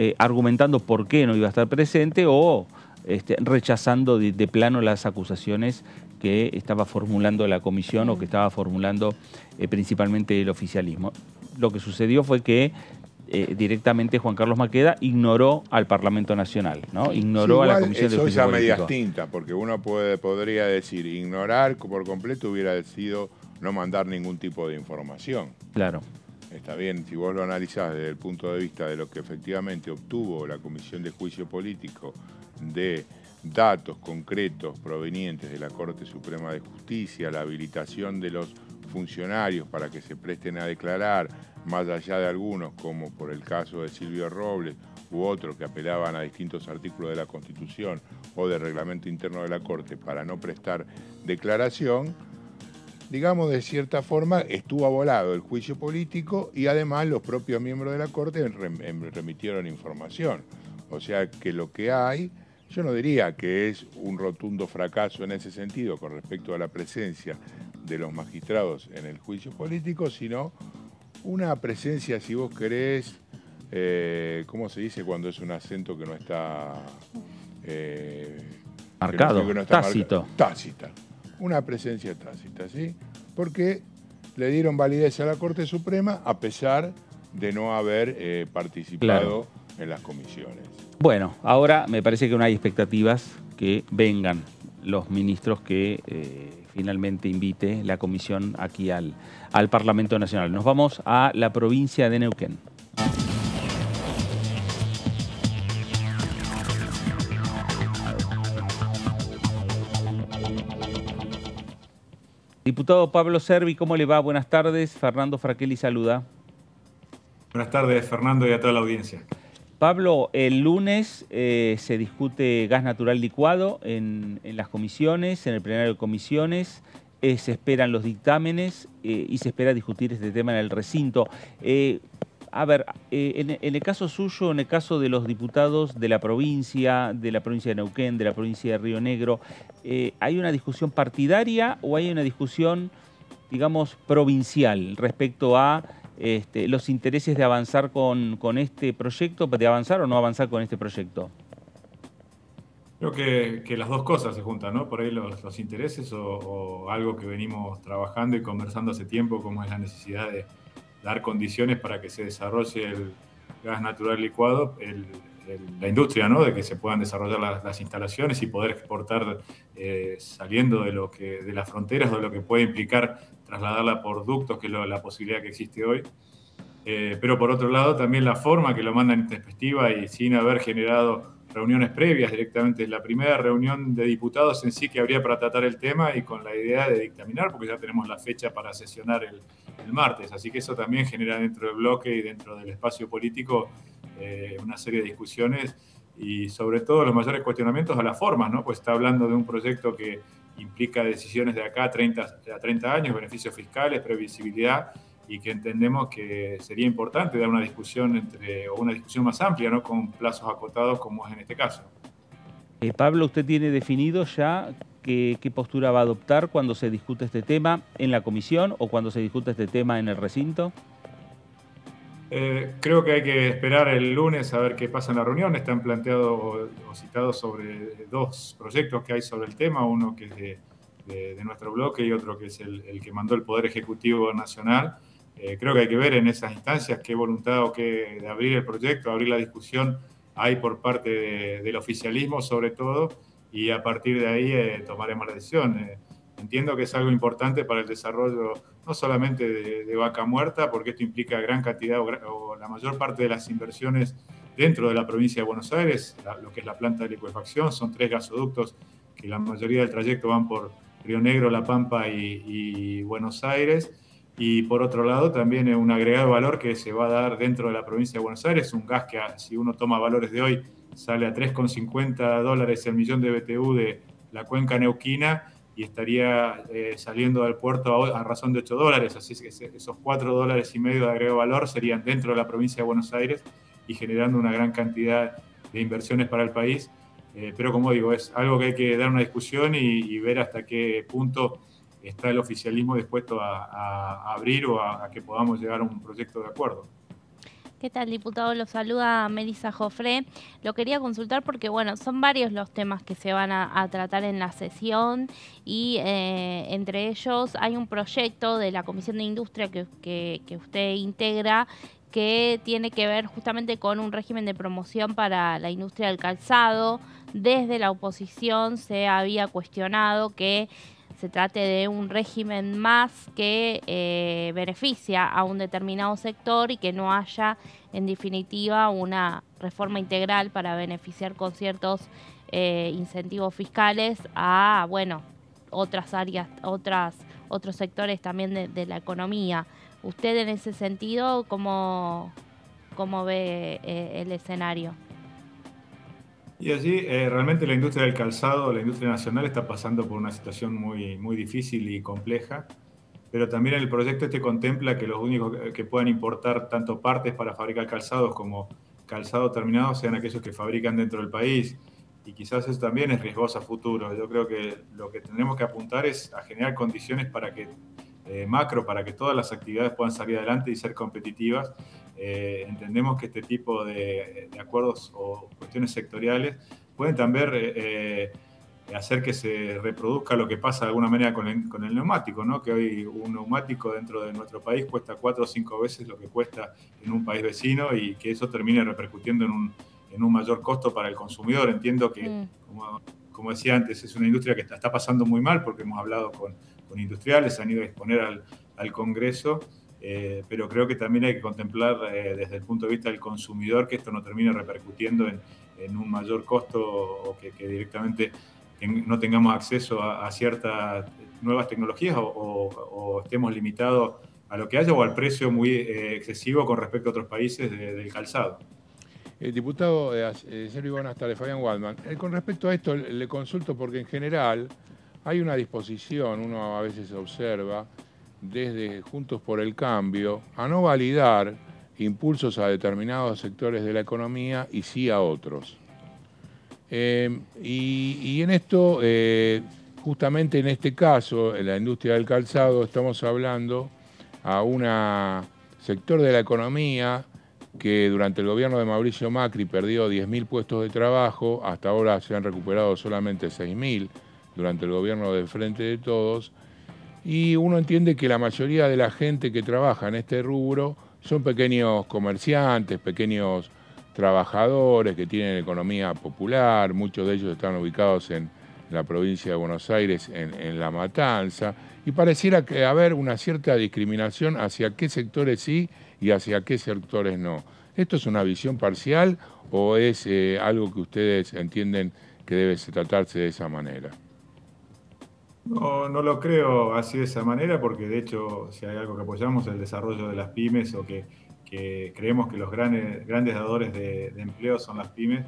S2: eh, argumentando por qué no iba a estar presente o este, rechazando de, plano las acusaciones que estaba formulando la comisión o que estaba formulando eh, principalmente el oficialismo. Lo que sucedió fue que directamente Juan Carlos Maqueda ignoró al Parlamento Nacional, ¿no? Ignoró a la Comisión de Justicia
S3: Eso ya medias tintas, porque uno puede, podría decir, ignorar por completo hubiera sido no mandar ningún tipo de información.
S2: Claro.
S3: Está bien, si vos lo analizás desde el punto de vista de lo que efectivamente obtuvo la Comisión de Juicio Político de datos concretos provenientes de la Corte Suprema de Justicia, la habilitación de los funcionarios para que se presten a declarar, más allá de algunos, como por el caso de Silvio Robles u otros que apelaban a distintos artículos de la Constitución o del reglamento interno de la Corte para no prestar declaración, digamos, de cierta forma estuvo abolado el juicio político y además los propios miembros de la Corte em, remitieron información. O sea que lo que hay, yo no diría que es un rotundo fracaso en ese sentido con respecto a la presencia de los magistrados en el juicio político, sino una presencia, si vos querés, eh, ¿cómo se dice cuando es un acento que no está...
S2: Eh, marcado, tácito.
S3: tácita una presencia tácita, ¿sí? Porque le dieron validez a la Corte Suprema a pesar de no haber eh, participado en las comisiones.
S2: Bueno, ahora me parece que no hay expectativas que vengan los ministros que eh, finalmente invite la comisión aquí al, al Parlamento Nacional. Nos vamos a la provincia de Neuquén. Diputado Pablo Servi, ¿cómo le va? Buenas tardes. Fernando Fraquelli saluda.
S6: Buenas tardes, Fernando, y a toda la audiencia.
S2: Pablo, el lunes eh, se discute gas natural licuado en, las comisiones, en el plenario de comisiones. Eh, se esperan los dictámenes eh, y se espera discutir este tema en el recinto. A ver, eh, en, el caso suyo, en el caso de los diputados de la provincia, de la provincia de Neuquén, de la provincia de Río Negro, ¿hay una discusión partidaria o hay una discusión, digamos, provincial respecto a este, los intereses de avanzar con, este proyecto, de avanzar o no avanzar con este proyecto?
S6: Creo que, las dos cosas se juntan, ¿no? Por ahí los, intereses o algo que venimos trabajando y conversando hace tiempo, como es la necesidad de dar condiciones para que se desarrolle el gas natural licuado, la industria, ¿no? de que se puedan desarrollar las, instalaciones y poder exportar eh, saliendo de, lo que, de las fronteras, de lo que puede implicar trasladarla por ductos, que es la posibilidad que existe hoy. Eh, pero por otro lado, también la forma que lo mandan en perspectiva y sin haber generado reuniones previas directamente, la primera reunión de diputados en sí que habría para tratar el tema y con la idea de dictaminar, porque ya tenemos la fecha para sesionar el, martes, así que eso también genera dentro del bloque y dentro del espacio político eh, una serie de discusiones y sobre todo los mayores cuestionamientos a las formas, ¿no? Pues está hablando de un proyecto que implica decisiones de acá a 30, a 30 años, beneficios fiscales, previsibilidad, y que entendemos que sería importante dar una discusión entre, o una discusión más amplia, ¿no? con plazos acotados como es en este caso.
S2: Eh, Pablo, ¿usted tiene definido ya qué, postura va a adoptar cuando se discute este tema en la comisión o cuando se discute este tema en el recinto?
S6: Eh, creo que hay que esperar el lunes a ver qué pasa en la reunión. Están planteados o, citados sobre dos proyectos que hay sobre el tema, uno que es de, nuestro bloque y otro que es el, el que mandó el Poder Ejecutivo Nacional. Eh, creo que hay que ver en esas instancias qué voluntad o qué de abrir el proyecto, abrir la discusión hay por parte del oficialismo sobre todo y a partir de ahí eh, tomaremos la decisión. Entiendo que es algo importante para el desarrollo no solamente de, vaca muerta, porque esto implica gran cantidad o, la mayor parte de las inversiones dentro de la provincia de Buenos Aires, lo que es la planta de liquefacción, son tres gasoductos que la mayoría del trayecto van por Río Negro, La Pampa y Buenos Aires. Y por otro lado, también es un agregado valor que se va a dar dentro de la provincia de Buenos Aires, un gas que si uno toma valores de hoy sale a 3,50 dólares el millón de BTU de la cuenca neuquina y estaría eh, saliendo del puerto a, razón de 8 dólares, así que esos 4 dólares y medio de agregado valor serían dentro de la provincia de Buenos Aires y generando una gran cantidad de inversiones para el país. Eh, pero como digo, es algo que hay que dar una discusión y ver hasta qué punto está el oficialismo dispuesto a, abrir o a, que podamos llegar a un proyecto de acuerdo.
S4: ¿Qué tal, diputado? Lo saluda Melissa Jofré. Lo quería consultar porque, bueno, son varios los temas que se van a, tratar en la sesión y eh, entre ellos hay un proyecto de la Comisión de Industria que, que usted integra que tiene que ver justamente con un régimen de promoción para la industria del calzado. Desde la oposición se había cuestionado que se trate de un régimen más que eh, beneficia a un determinado sector y que no haya, en definitiva, una reforma integral para beneficiar con ciertos eh, incentivos fiscales a, bueno, otras áreas, otras otros sectores también de, la economía. ¿Usted en ese sentido cómo, cómo ve eh, el escenario?
S6: Y así, eh, realmente la industria del calzado, la industria nacional está pasando por una situación muy, muy difícil y compleja, pero también el proyecto este contempla que los únicos que puedan importar tanto partes para fabricar calzados como calzado terminado sean aquellos que fabrican dentro del país. Y quizás eso también es riesgoso a futuro. Yo creo que lo que tenemos que apuntar es a generar condiciones para que eh, macro, para que todas las actividades puedan salir adelante y ser competitivas eh, entendemos que este tipo de, acuerdos o cuestiones sectoriales pueden también eh, hacer que se reproduzca lo que pasa de alguna manera con el, neumático, ¿no? que hoy un neumático dentro de nuestro país cuesta cuatro o cinco veces lo que cuesta en un país vecino y que eso termine repercutiendo en un, en un mayor costo para el consumidor. Entiendo que, mm. como, como, decía antes, es una industria que está, pasando muy mal porque hemos hablado con, con industriales, han ido a exponer al, al Congreso eh, pero creo que también hay que contemplar eh, desde el punto de vista del consumidor que esto no termine repercutiendo en, un mayor costo o que, directamente no tengamos acceso a, ciertas nuevas tecnologías o, estemos limitados a lo que haya o al precio muy eh, excesivo con respecto a otros países del calzado.
S3: Diputado Sergio Buenas tardes, Fabián Waldman. con respecto a esto, le consulto porque en general hay una disposición, uno a veces observa, desde Juntos por el Cambio a no validar impulsos a determinados sectores de la economía y sí a otros. Eh, y, en esto, eh, justamente en este caso, en la industria del calzado, estamos hablando a un sector de la economía que durante el gobierno de Mauricio Macri perdió 10.000 puestos de trabajo, hasta ahora se han recuperado solamente 6.000 durante el gobierno del Frente de Todos, y uno entiende que la mayoría de la gente que trabaja en este rubro son pequeños comerciantes, pequeños trabajadores que tienen economía popular, muchos de ellos están ubicados en la provincia de Buenos Aires, en, La Matanza, y pareciera que haber una cierta discriminación hacia qué sectores sí y hacia qué sectores no. ¿Esto es una visión parcial o es eh, algo que ustedes entienden que debe tratarse de esa manera?
S6: No, no lo creo así de esa manera, porque de hecho, si hay algo que apoyamos el desarrollo de las pymes o que, creemos que los grandes, grandes dadores de, empleo son las pymes.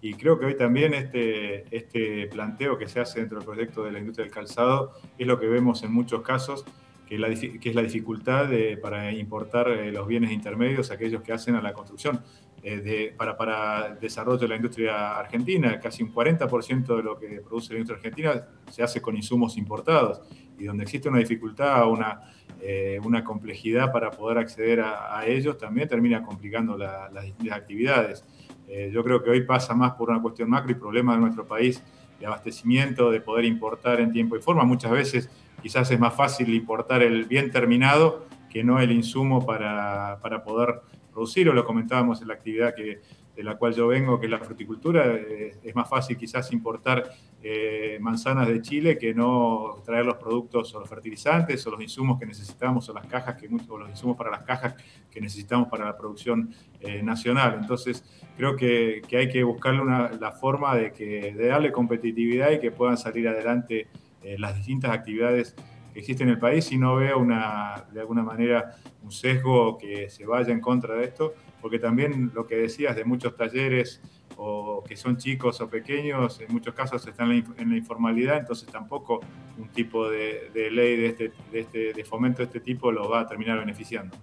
S6: Y creo que hoy también este, este planteo que se hace dentro del proyecto de la industria del calzado es lo que vemos en muchos casos, que, es la dificultad para importar eh, los bienes intermedios, aquellos que hacen a la construcción. Eh, para, para el desarrollo de la industria argentina. Casi un 40% de lo que produce la industria argentina se hace con insumos importados y donde existe una dificultad, una, eh, una complejidad para poder acceder a, ellos, también termina complicando las distintas actividades. Eh, yo creo que hoy pasa más por una cuestión macro y problema de nuestro país de abastecimiento, de poder importar en tiempo y forma. Muchas veces quizás es más fácil importar el bien terminado que no el insumo para, para poder producir, o lo comentábamos en la actividad que, de la cual yo vengo, que es la fruticultura, eh, es más fácil quizás importar eh, manzanas de Chile que no traer los productos o los fertilizantes o los insumos que necesitamos o las cajas que o los insumos para las cajas que necesitamos para la producción eh, nacional. Entonces creo que, hay que buscarle una, la forma de, que, de darle competitividad y que puedan salir adelante las distintas actividades existe en el país y no veo una, de alguna manera un sesgo que se vaya en contra de esto, porque también lo que decías de muchos talleres o que son chicos o pequeños, en muchos casos están en la informalidad, entonces tampoco un tipo de, ley de, este, de, este, fomento de este tipo lo va a terminar beneficiando.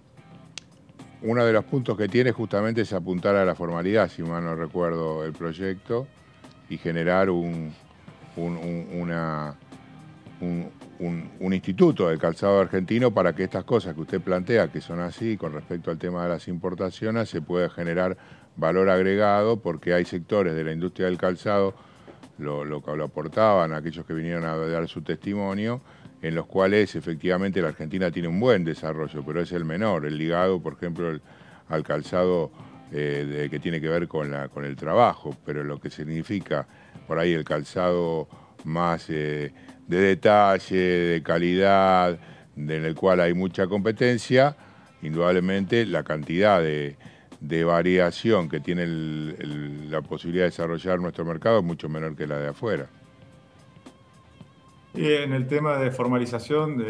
S3: Uno de los puntos que tiene justamente es apuntar a la formalidad, si mal no recuerdo el proyecto, y generar un, una, un, instituto del calzado argentino para que estas cosas que usted plantea, que son así con respecto al tema de las importaciones, se pueda generar valor agregado porque hay sectores de la industria del calzado, lo, lo, lo aportaban aquellos que vinieron a dar su testimonio, en los cuales efectivamente la Argentina tiene un buen desarrollo, pero es el menor, el ligado, por ejemplo, al calzado eh, que tiene que ver con, la, con el trabajo, pero lo que significa por ahí el calzado más... Eh, de detalle, de calidad, en el cual hay mucha competencia, indudablemente la cantidad de, variación que tiene la posibilidad de desarrollar nuestro mercado es mucho menor que la de afuera.
S6: Y en el tema de formalización,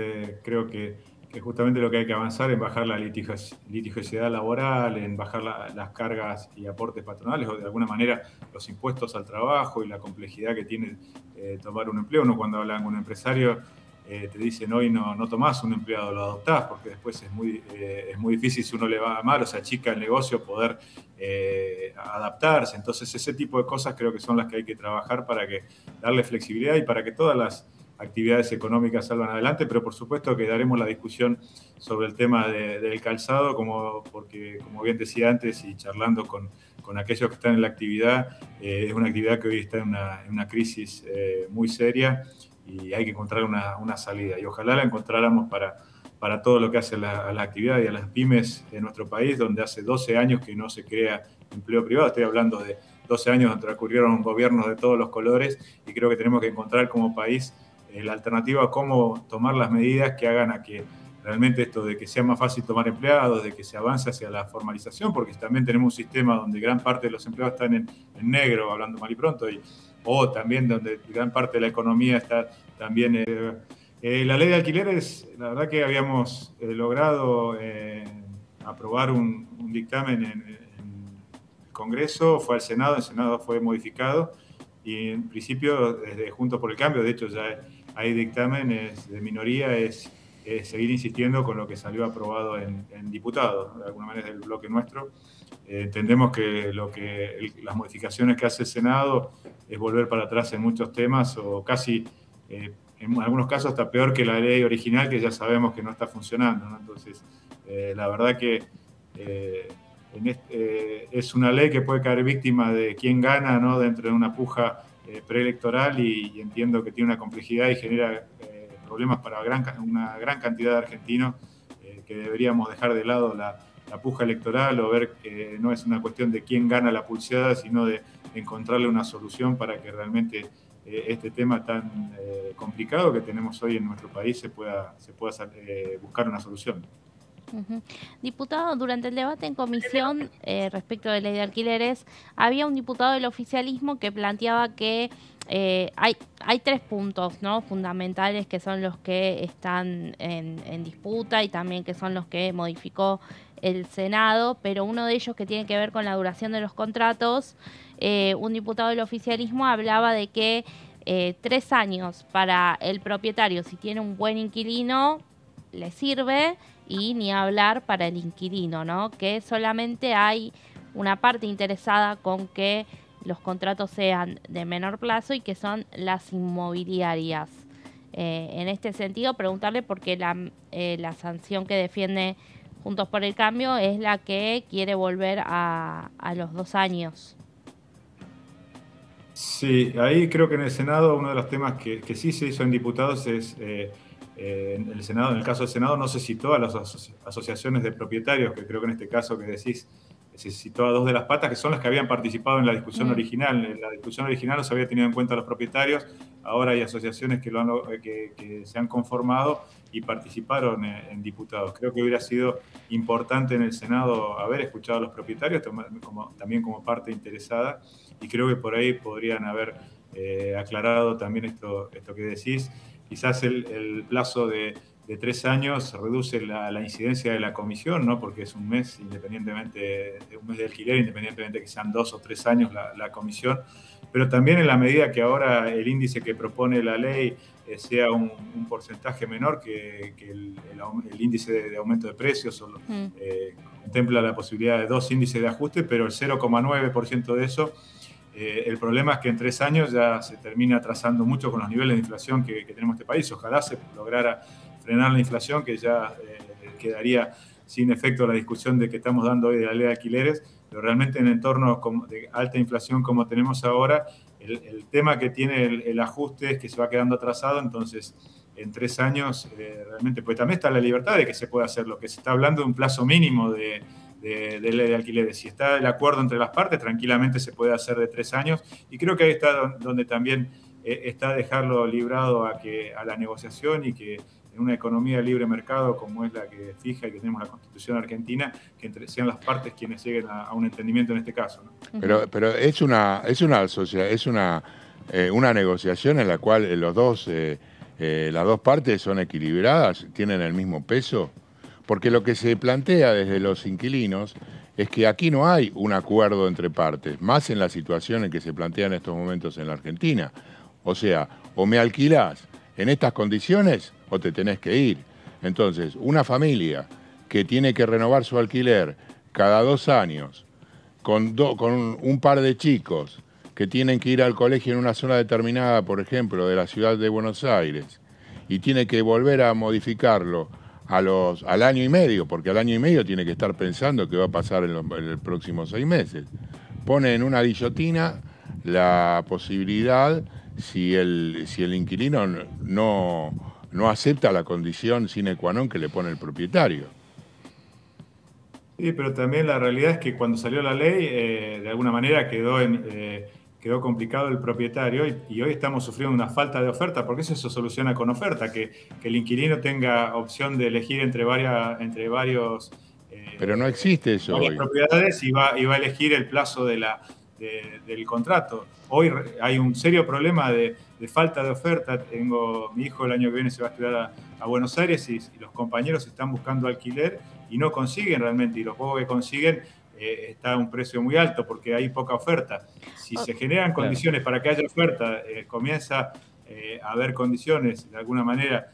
S6: creo que, justamente lo que hay que avanzar en bajar la litigiosidad laboral, en bajar las cargas y aportes patronales o de alguna manera los impuestos al trabajo y la complejidad que tiene eh, tomar un empleo. Uno cuando habla con un empresario eh, te dicen hoy no, no tomás un empleado, lo adoptás, porque después es muy, eh, es muy difícil si uno le va mal o se achica el negocio poder eh, adaptarse. Entonces ese tipo de cosas creo que son las que hay que trabajar para que darle flexibilidad y para que todas las actividades económicas salgan adelante, pero por supuesto que daremos la discusión sobre el tema del calzado, como, porque como bien decía antes y charlando con, con aquellos que están en la actividad, es una actividad que hoy está en una, en una crisis muy seria y hay que encontrar una, una, salida. Y ojalá la encontráramos para, para todo lo que hace la, a la actividad y a las pymes de nuestro país, donde hace 12 años que no se crea empleo privado. Estoy hablando de 12 años donde transcurrieron gobiernos de todos los colores y creo que tenemos que encontrar como país eh, la alternativa a cómo tomar las medidas que hagan a que realmente esto de que sea más fácil tomar empleados, de que se avance hacia la formalización, porque también tenemos un sistema donde gran parte de los empleados están en, en negro, hablando mal y pronto, y o también donde gran parte de la economía está también... Eh, eh, la ley de alquileres, la verdad que habíamos eh, logrado aprobar un, dictamen en, el Congreso, fue al Senado, el Senado fue modificado y en principio desde Juntos por el Cambio, de hecho ya hay dictámenes de minoría, es, seguir insistiendo con lo que salió aprobado en, en diputados, de alguna manera del bloque nuestro. entendemos que, lo que las modificaciones que hace el Senado es volver para atrás en muchos temas o casi, eh, en algunos casos, hasta peor que la ley original que ya sabemos que no está funcionando. Entonces, eh, la verdad que eh, es una ley que puede caer víctima de quién gana ¿no? dentro de una puja preelectoral y, entiendo que tiene una complejidad y genera problemas para una gran cantidad de argentinos que deberíamos dejar de lado la, la puja electoral o ver que no es una cuestión de quién gana la pulseada, sino de encontrarle una solución para que realmente eh, este tema tan eh, complicado que tenemos hoy en nuestro país se pueda, se pueda eh, buscar una solución.
S4: Diputado, durante el debate en comisión respecto de ley de alquileres, había un diputado del oficialismo que planteaba que hay, hay tres puntos ¿no? fundamentales que son los que están en, en, disputa y también que son los que modificó el Senado, pero uno de ellos que tiene que ver con la duración de los contratos eh, un diputado del oficialismo hablaba de que eh, tres años para el propietario, si tiene un buen inquilino, le sirve y ni hablar para el inquilino, ¿no? Que solamente hay una parte interesada con que los contratos sean de menor plazo y que son las inmobiliarias. Eh, en este sentido, preguntarle por qué la, la sanción que defiende Juntos por el Cambio es la que quiere volver a, a los dos años.
S6: Sí, ahí creo que en el Senado uno de los temas que, sí se hizo en diputados es, eh, eh, en el Senado, en el caso del Senado no se citó a las asociaciones de propietarios, que creo que en este caso que decís se citó a dos de las patas, que son las que habían participado en la discusión mm. original. En la discusión original no se había tenido en cuenta a los propietarios, ahora hay asociaciones que, lo han, que, se han conformado y participaron en, diputados. Creo que hubiera sido importante en el Senado haber escuchado a los propietarios, como, también como parte interesada, y creo que por ahí podrían haber eh, aclarado también esto, esto que decís. Quizás el plazo de de tres años reduce la, incidencia de la comisión, ¿no? porque es un mes independientemente, un mes de alquiler, independientemente de que sean dos o tres años la, comisión, pero también en la medida que ahora el índice que propone la ley eh, sea un, porcentaje menor que, el, índice de, aumento de precios, mm. eh, contempla la posibilidad de dos índices de ajuste, pero el 0,9% de eso eh, el problema es que en tres años ya se termina atrasando mucho con los niveles de inflación que, que tenemos en este país. Ojalá se lograra frenar la inflación, que ya eh, quedaría sin efecto la discusión de que estamos dando hoy de la ley de alquileres, pero realmente en entornos de alta inflación como tenemos ahora, el, tema que tiene el, ajuste es que se va quedando atrasado, entonces en tres años eh, realmente, pues también está la libertad de que se pueda hacer, lo que se está hablando de un plazo mínimo de, de, ley de alquileres. Si está el acuerdo entre las partes, tranquilamente se puede hacer de tres años y creo que ahí está donde también eh, está dejarlo librado a, que, a la negociación y que en una economía de libre mercado como es la que fija y que tenemos la Constitución argentina, que sean las partes quienes lleguen a, un entendimiento en este caso.
S3: Pero, pero es una, es una, es una, eh, una negociación en la cual los dos eh, eh, las dos partes son equilibradas, tienen el mismo peso, porque lo que se plantea desde los inquilinos es que aquí no hay un acuerdo entre partes, más en la situación en que se plantea en estos momentos en la Argentina. O sea, o me alquilás en estas condiciones o te tenés que ir. Entonces, una familia que tiene que renovar su alquiler cada dos años, con, con un par de chicos que tienen que ir al colegio en una zona determinada, por ejemplo, de la ciudad de Buenos Aires, y tiene que volver a modificarlo a los, al año y medio, porque al año y medio tiene que estar pensando qué va a pasar en, los, en próximos seis meses. Pone en una guillotina la posibilidad, si el, si el inquilino no, no acepta la condición sine qua non que le pone el propietario.
S6: Sí, pero también la realidad es que cuando salió la ley, eh, de alguna manera quedó en, eh, quedó complicado el propietario y, hoy estamos sufriendo una falta de oferta, porque eso se soluciona con oferta, que, el inquilino tenga opción de elegir entre, varias, entre varios...
S3: Eh, Pero no existe eso
S6: hoy. propiedades y va, y va a elegir el plazo de la, del contrato. Hoy hay un serio problema de, falta de oferta. Tengo mi hijo el año que viene se va a estudiar a, Buenos Aires y, y, los compañeros están buscando alquiler y no consiguen realmente. Y los pocos que consiguen eh, está a un precio muy alto porque hay poca oferta. Si se generan condiciones para que haya oferta, eh, comienza eh, a haber condiciones de alguna manera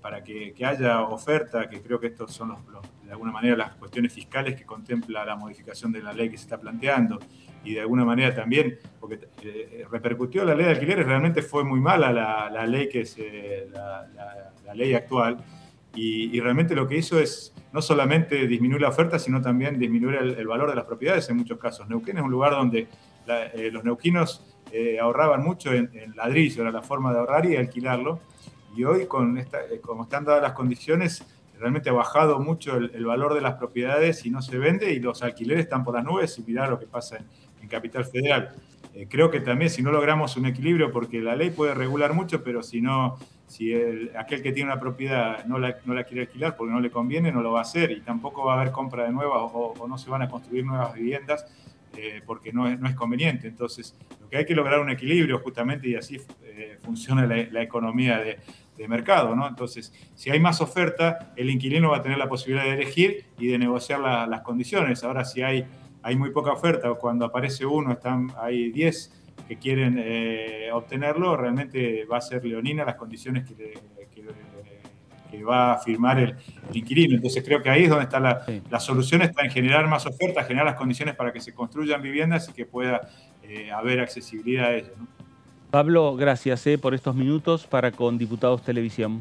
S6: para que, haya oferta, que creo que estos son los, de alguna manera las cuestiones fiscales que contempla la modificación de la ley que se está planteando y de alguna manera también, porque repercutió la ley de alquileres, realmente fue muy mala la, ley que es la, ley actual y, y realmente lo que hizo es no solamente disminuir la oferta, sino también disminuir el, valor de las propiedades en muchos casos. Neuquén es un lugar donde eh, los neuquinos eh, ahorraban mucho en, ladrillo, era la forma de ahorrar y alquilarlo. Y hoy, con esta, eh, como están dadas las condiciones, realmente ha bajado mucho el, valor de las propiedades y no se vende y los alquileres están por las nubes y mirar lo que pasa en, Capital Federal. creo que también si no logramos un equilibrio, porque la ley puede regular mucho, pero si no si el, aquel que tiene una propiedad no la, no la, quiere alquilar porque no le conviene, no lo va a hacer y tampoco va a haber compra de nuevas o, no se van a construir nuevas viviendas eh, porque no es, no es, conveniente. Entonces, lo que hay que lograr un equilibrio justamente y así eh, funciona la, economía de, de, mercado. ¿no? Entonces, si hay más oferta, el inquilino va a tener la posibilidad de elegir y de negociar las condiciones. Ahora, si hay, hay muy poca oferta, cuando aparece uno, están, hay 10 que quieren eh, obtenerlo, realmente va a ser leonina las condiciones que, va a firmar el, inquilino. Entonces creo que ahí es donde está la, solución, está en generar más ofertas, generar las condiciones para que se construyan viviendas y que pueda eh, haber accesibilidad a ellas.
S2: Pablo, gracias eh, por estos minutos para con Diputados Televisión.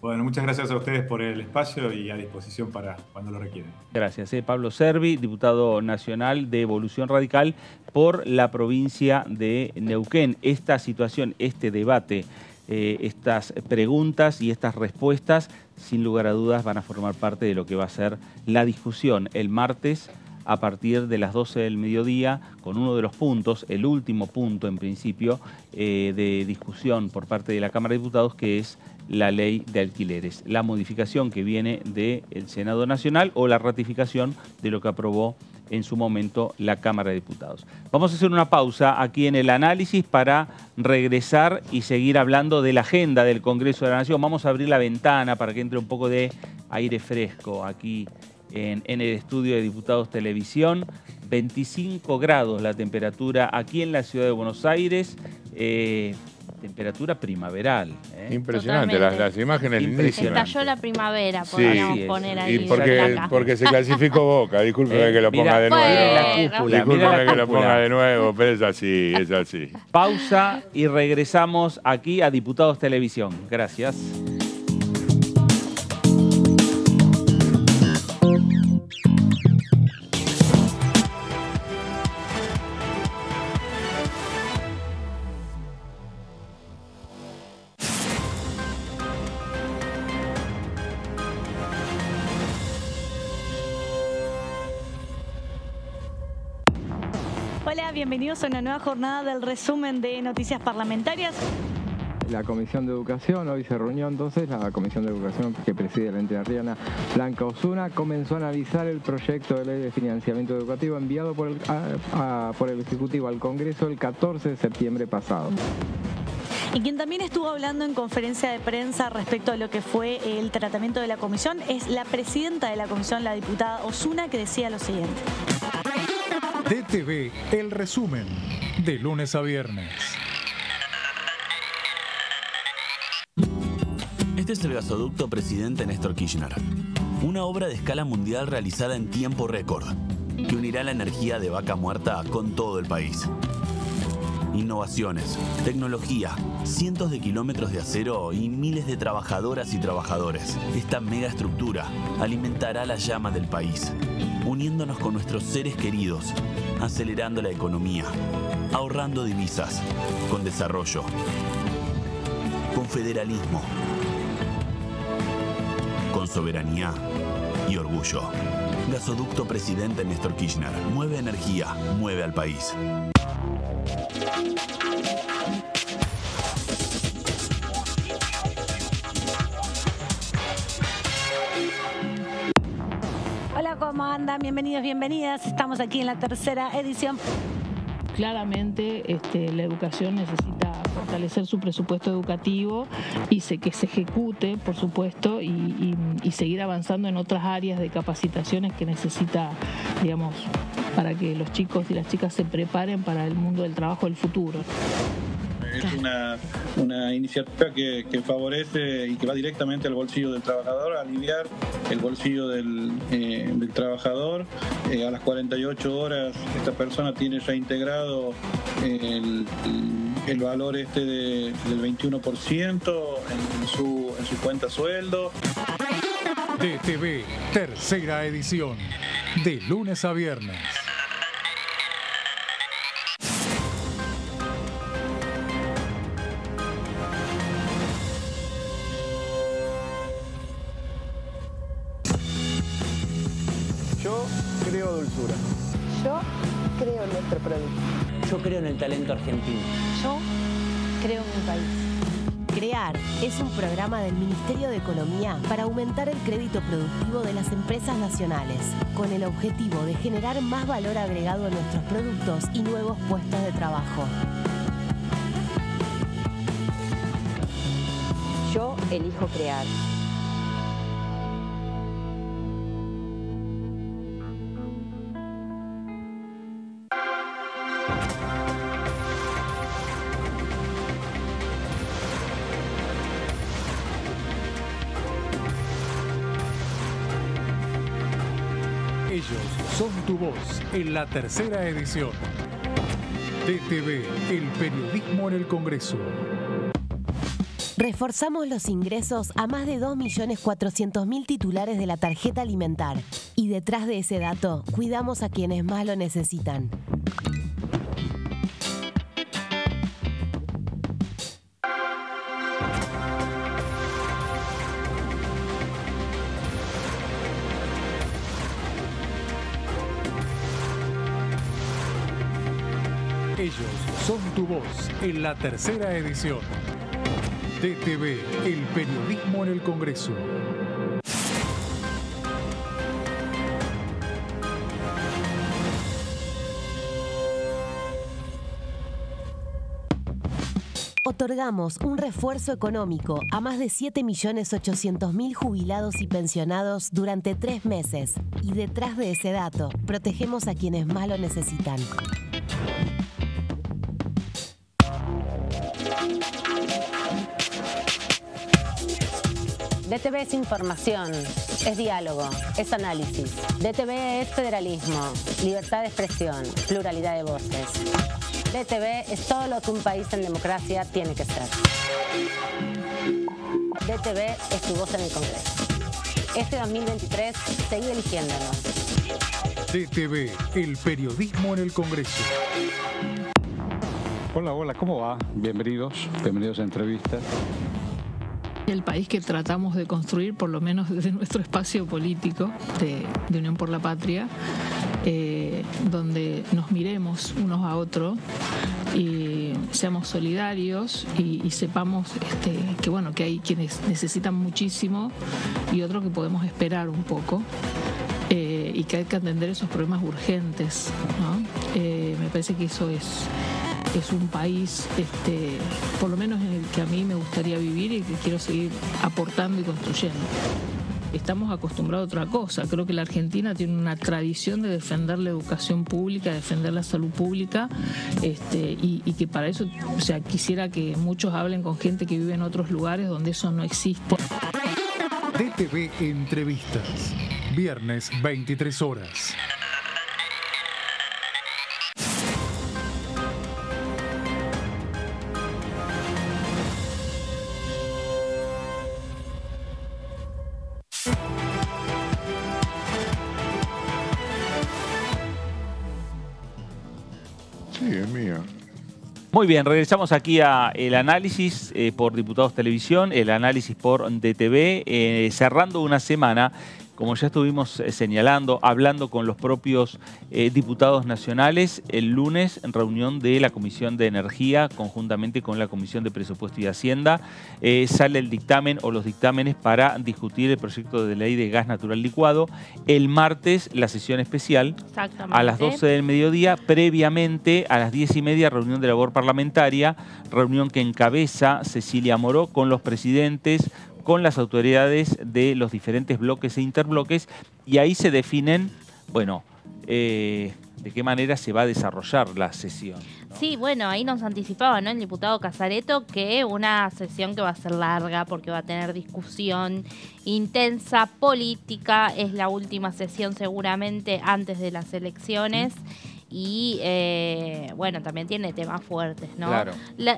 S6: Bueno, muchas gracias a ustedes por el espacio y a disposición para cuando lo requieran.
S2: Gracias. Eh. Pablo Servi, diputado nacional de Evolución Radical por la provincia de Neuquén. Esta situación, este debate, eh, estas preguntas y estas respuestas, sin lugar a dudas, van a formar parte de lo que va a ser la discusión el martes a partir de las 12 del mediodía con uno de los puntos, el último punto en principio eh, de discusión por parte de la Cámara de Diputados, que es la ley de alquileres, la modificación que viene del Senado Nacional o la ratificación de lo que aprobó en su momento la Cámara de Diputados. Vamos a hacer una pausa aquí en el análisis para regresar y seguir hablando de la agenda del Congreso de la Nación. Vamos a abrir la ventana para que entre un poco de aire fresco aquí en, el estudio de Diputados Televisión. 25 grados la temperatura aquí en la ciudad de Buenos Aires. Eh, temperatura primaveral.
S3: ¿eh? Impresionante, las, imágenes lindísimas.
S4: Estalló la primavera, podríamos poner ahí.
S3: Y porque, porque se clasificó Boca, discúlpeme eh, que lo ponga de nuevo. discúlpeme que lo ponga de nuevo, pero es así, es así.
S2: Pausa y regresamos aquí a Diputados Televisión. Gracias.
S7: Bienvenidos a una nueva jornada del resumen de noticias parlamentarias.
S8: La Comisión de Educación, hoy se reunió entonces la Comisión de Educación que preside la entidad riana Blanca Osuna, comenzó a analizar el proyecto de ley de financiamiento educativo enviado por el, por el Ejecutivo al Congreso el 14 de septiembre pasado.
S7: Y quien también estuvo hablando en conferencia de prensa respecto a lo que fue el tratamiento de la comisión es la presidenta de la comisión, la diputada Osuna, que decía lo siguiente.
S1: DTV, el resumen, de lunes a viernes.
S9: Este es el gasoducto presidente Néstor Kirchner. Una obra de escala mundial realizada en tiempo récord, que unirá la energía de vaca muerta con todo el país. Innovaciones, tecnología, cientos de kilómetros de acero y miles de trabajadoras y trabajadores. Esta mega estructura alimentará la llama del país, uniéndonos con nuestros seres queridos, acelerando la economía, ahorrando divisas, con desarrollo, con federalismo, con soberanía y orgullo. Gasoducto Presidente Néstor Kirchner. Mueve energía, mueve al país.
S7: Hola, ¿cómo andan? Bienvenidos, bienvenidas. Estamos aquí en la tercera edición.
S10: Claramente este, la educación necesita fortalecer su presupuesto educativo y que se ejecute, por supuesto, y seguir avanzando en otras áreas de capacitaciones que necesita, digamos, para que los chicos y las chicas se preparen para el mundo del trabajo del futuro.
S11: Es una, una iniciativa que, que, favorece y que va directamente al bolsillo del trabajador, a aliviar el bolsillo del, eh, del trabajador. Eh, a las 48 horas esta persona tiene ya integrado el, el valor este de, del 21% en su, en su cuenta sueldo.
S1: DTV, tercera edición, de lunes a viernes.
S12: Talento argentino.
S13: Yo creo en mi país.
S14: CREAR es un programa del Ministerio de Economía para aumentar el crédito productivo de las empresas nacionales, con el objetivo de generar más valor agregado a nuestros productos y nuevos puestos de trabajo.
S13: Yo elijo crear.
S1: En la tercera edición. DTV, el periodismo en el Congreso.
S14: Reforzamos los ingresos a más de 2.400.000 titulares de la tarjeta alimentar. Y detrás de ese dato, cuidamos a quienes más lo necesitan.
S1: Son tu voz en la tercera edición. DTV, el periodismo en el Congreso.
S14: Otorgamos un refuerzo económico a más de 7.800.000 jubilados y pensionados durante tres meses. Y detrás de ese dato, protegemos a quienes más lo necesitan.
S15: DTV es información, es diálogo, es análisis. DTV es federalismo, libertad de expresión, pluralidad de voces. DTV es todo lo que un país en democracia tiene que ser. DTV es tu voz en el Congreso. Este 2023, seguí eligiéndonos.
S1: DTV, el periodismo en el Congreso.
S16: Hola, hola, ¿cómo va? Bienvenidos, bienvenidos a entrevistas
S10: el país que tratamos de construir, por lo menos desde nuestro espacio político de, Unión por la Patria, eh, donde nos miremos unos a otros y seamos solidarios y, y sepamos este, que bueno que hay quienes necesitan muchísimo y otros que podemos esperar un poco. Eh, y que hay que atender esos problemas urgentes. Eh, me parece que eso es, es un país, este, por lo menos en el a mí me gustaría vivir y que quiero seguir aportando y construyendo estamos acostumbrados a otra cosa. Creo que la Argentina tiene una tradición de defender la educación pública, defender la salud pública, este, y, y, que para eso, o sea, quisiera que muchos hablen con gente que vive en otros lugares donde eso no existe.
S1: DTV Entrevistas, viernes 23 horas.
S2: Muy bien, regresamos aquí a el análisis eh, por Diputados Televisión, el análisis por DTV, eh, cerrando una semana como ya estuvimos eh, señalando, hablando con los propios eh, diputados nacionales, el lunes en reunión de la Comisión de Energía, conjuntamente con la Comisión de Presupuesto y Hacienda, eh, sale el dictamen o los dictámenes para discutir el proyecto de ley de gas natural licuado. El martes, la sesión especial, a las 12 del mediodía, previamente a las 10 y media, reunión de labor parlamentaria, reunión que encabeza Cecilia Moró con los presidentes, con las autoridades de los diferentes bloques e interbloques y ahí se definen, bueno, eh, de qué manera se va a desarrollar la sesión.
S4: Sí, bueno, ahí nos anticipaba ¿no? el diputado Casareto que una sesión que va a ser larga porque va a tener discusión intensa, política, es la última sesión seguramente antes de las elecciones y eh, bueno, también tiene temas fuertes, ¿no? Claro.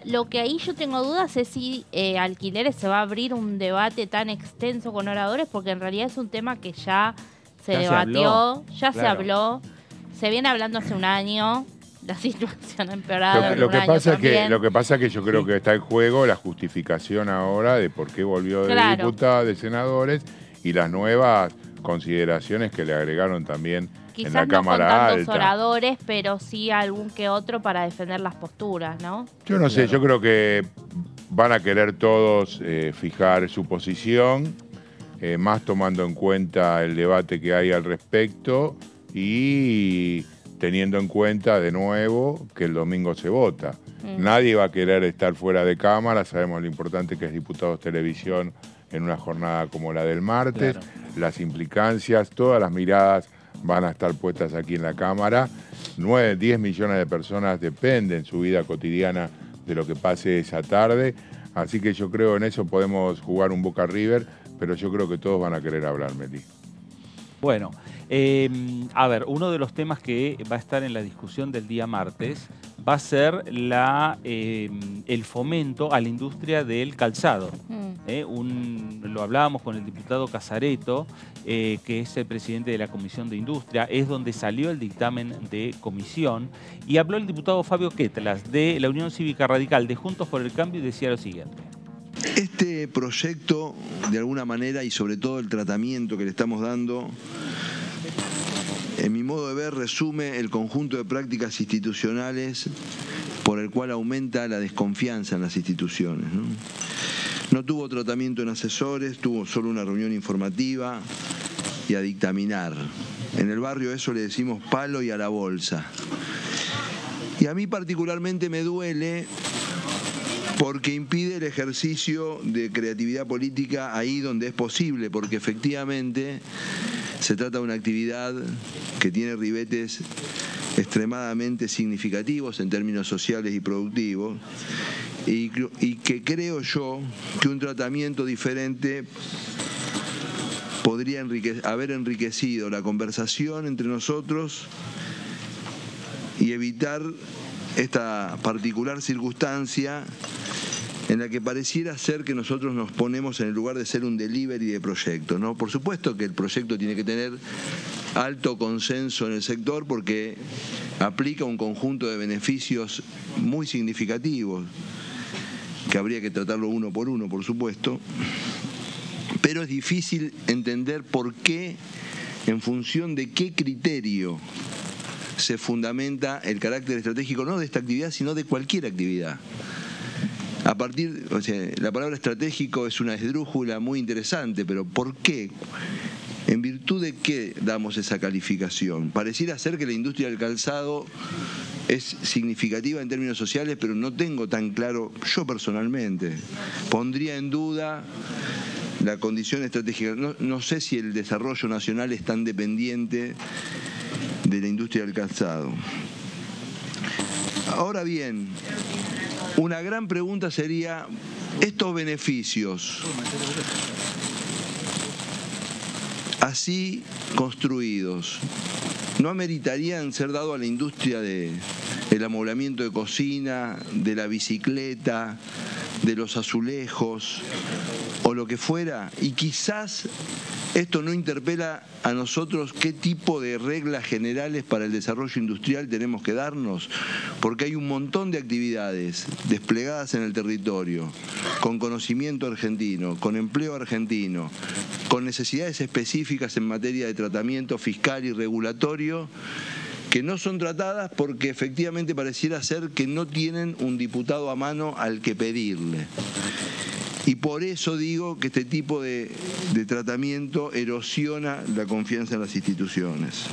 S4: lo que ahí yo tengo dudas es si eh, alquileres se va a abrir un debate tan extenso con oradores, porque en realidad es un tema que ya se debatió, ya se habló, se viene hablando hace un año. La situación ha empeorado.
S3: Lo, que pasa que lo que pasa que yo creo que está en juego la justificación ahora de por qué volvió de diputados, de senadores y las nuevas consideraciones que le agregaron también
S4: Quizás
S3: en la
S4: no
S3: Cámara
S4: con tantos oradores, pero sí algún que otro para defender las posturas, ¿no?
S3: Yo no sé, yo creo que van a querer todos eh, fijar su posición, eh, más tomando en cuenta el debate que hay al respecto y teniendo en cuenta de nuevo que el domingo se vota. Mm. Nadie va a querer estar fuera de cámara, sabemos lo importante que es diputados televisión en una jornada como la del martes, las implicancias, todas las miradas van a estar puestas aquí en la Cámara. 9, 10 millones de personas dependen su vida cotidiana de lo que pase esa tarde. Así que yo creo en eso podemos jugar un Boca River, pero yo creo que todos van a querer hablar, Meli.
S2: Bueno, em, a ver, uno de los temas que va a estar en la discusión del día martes va a ser la, em, el fomento a la industria del calzado. Mm. Eh, lo hablábamos con el diputado Casareto, eh, que es el presidente de la Comisión de Industria, es donde salió el dictamen de comisión, y habló el diputado Fabio Quetlas de la Unión Cívica Radical de Juntos por el Cambio y decía lo siguiente.
S12: Este proyecto, de alguna manera, y sobre todo el tratamiento que le estamos dando, en mi modo de ver, resume el conjunto de prácticas institucionales por el cual aumenta la desconfianza en las instituciones. ¿no? tuvo tratamiento en asesores, tuvo solo una reunión informativa y a dictaminar. En el barrio eso le decimos palo y a la bolsa. Y a mí particularmente me duele porque impide el ejercicio de creatividad política ahí donde es posible, porque efectivamente se trata de una actividad que tiene ribetes extremadamente significativos en términos sociales y productivos y, que creo yo que un tratamiento diferente podría haber enriquecido la conversación entre nosotros y evitar esta particular circunstancia en la que pareciera ser que nosotros nos ponemos en el lugar de ser un delivery de proyecto. ¿no? Por supuesto que el proyecto tiene que tener alto consenso en el sector porque aplica un conjunto de beneficios muy significativos, que habría que tratarlo uno por uno, por supuesto, pero es difícil entender por qué, en función de qué criterio se fundamenta el carácter estratégico no de esta actividad, sino de cualquier actividad. A partir, o sea, la palabra estratégico es una esdrújula muy interesante, pero ¿por qué? ¿En virtud de qué damos esa calificación? Pareciera ser que la industria del calzado es significativa en términos sociales, pero no tengo tan claro, yo personalmente, pondría en duda la condición estratégica. No, sé si el desarrollo nacional es tan dependiente de la industria del calzado. Ahora bien, una gran pregunta sería, estos beneficios así construidos, ¿no ameritarían ser dados a la industria del amoblamiento de cocina, de la bicicleta, de los azulejos o lo que fuera? Y quizás esto no interpela a nosotros qué tipo de reglas generales para el desarrollo industrial tenemos que darnos, porque hay un montón de actividades desplegadas en el territorio, con conocimiento argentino, con empleo argentino, con necesidades específicas en materia de tratamiento fiscal y regulatorio, que no son tratadas porque efectivamente pareciera ser que no tienen un diputado a mano al que pedirle. Y por eso digo que este tipo de, tratamiento erosiona la confianza en las instituciones.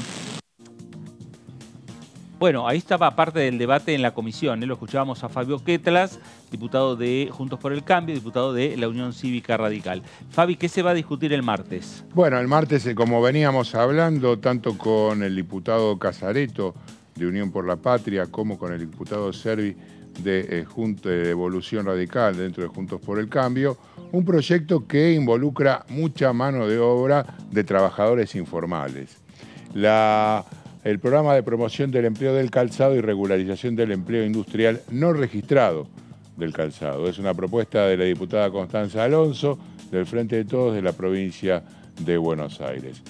S2: Bueno, ahí estaba parte del debate en la comisión. ¿eh? Lo escuchábamos a Fabio Quetlas, diputado de Juntos por el Cambio, diputado de la Unión Cívica Radical. Fabi, ¿qué se va a discutir el martes?
S3: Bueno, el martes, eh, como veníamos hablando, tanto con el diputado Casareto de Unión por la Patria como con el diputado Servi de, eh, de Evolución Radical dentro de Juntos por el Cambio, un proyecto que involucra mucha mano de obra de trabajadores informales. El programa de promoción del empleo del calzado y regularización del empleo industrial no registrado del calzado. Es una propuesta de la diputada Constanza Alonso del Frente de Todos de la provincia de Buenos Aires.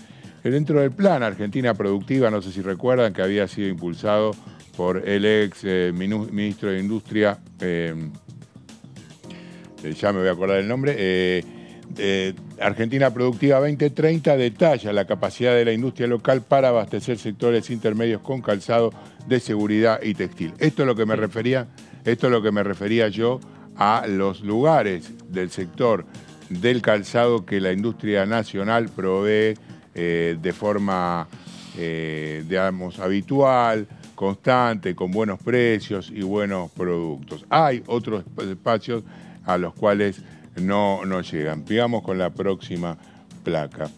S3: Dentro del plan Argentina Productiva, no sé si recuerdan que había sido impulsado por el ex eh, ministro de Industria, eh, eh, ya me voy a acordar el nombre, Argentina Productiva 2030 detalla la capacidad de la industria local para abastecer sectores intermedios con calzado de seguridad y textil. Esto es lo que me refería, esto es lo que me refería yo a los lugares del sector del calzado que la industria nacional provee de forma, digamos, habitual, constante, con buenos precios y buenos productos. Hay otros espacios a los cuales no, no llegan. Digamos con la próxima placa.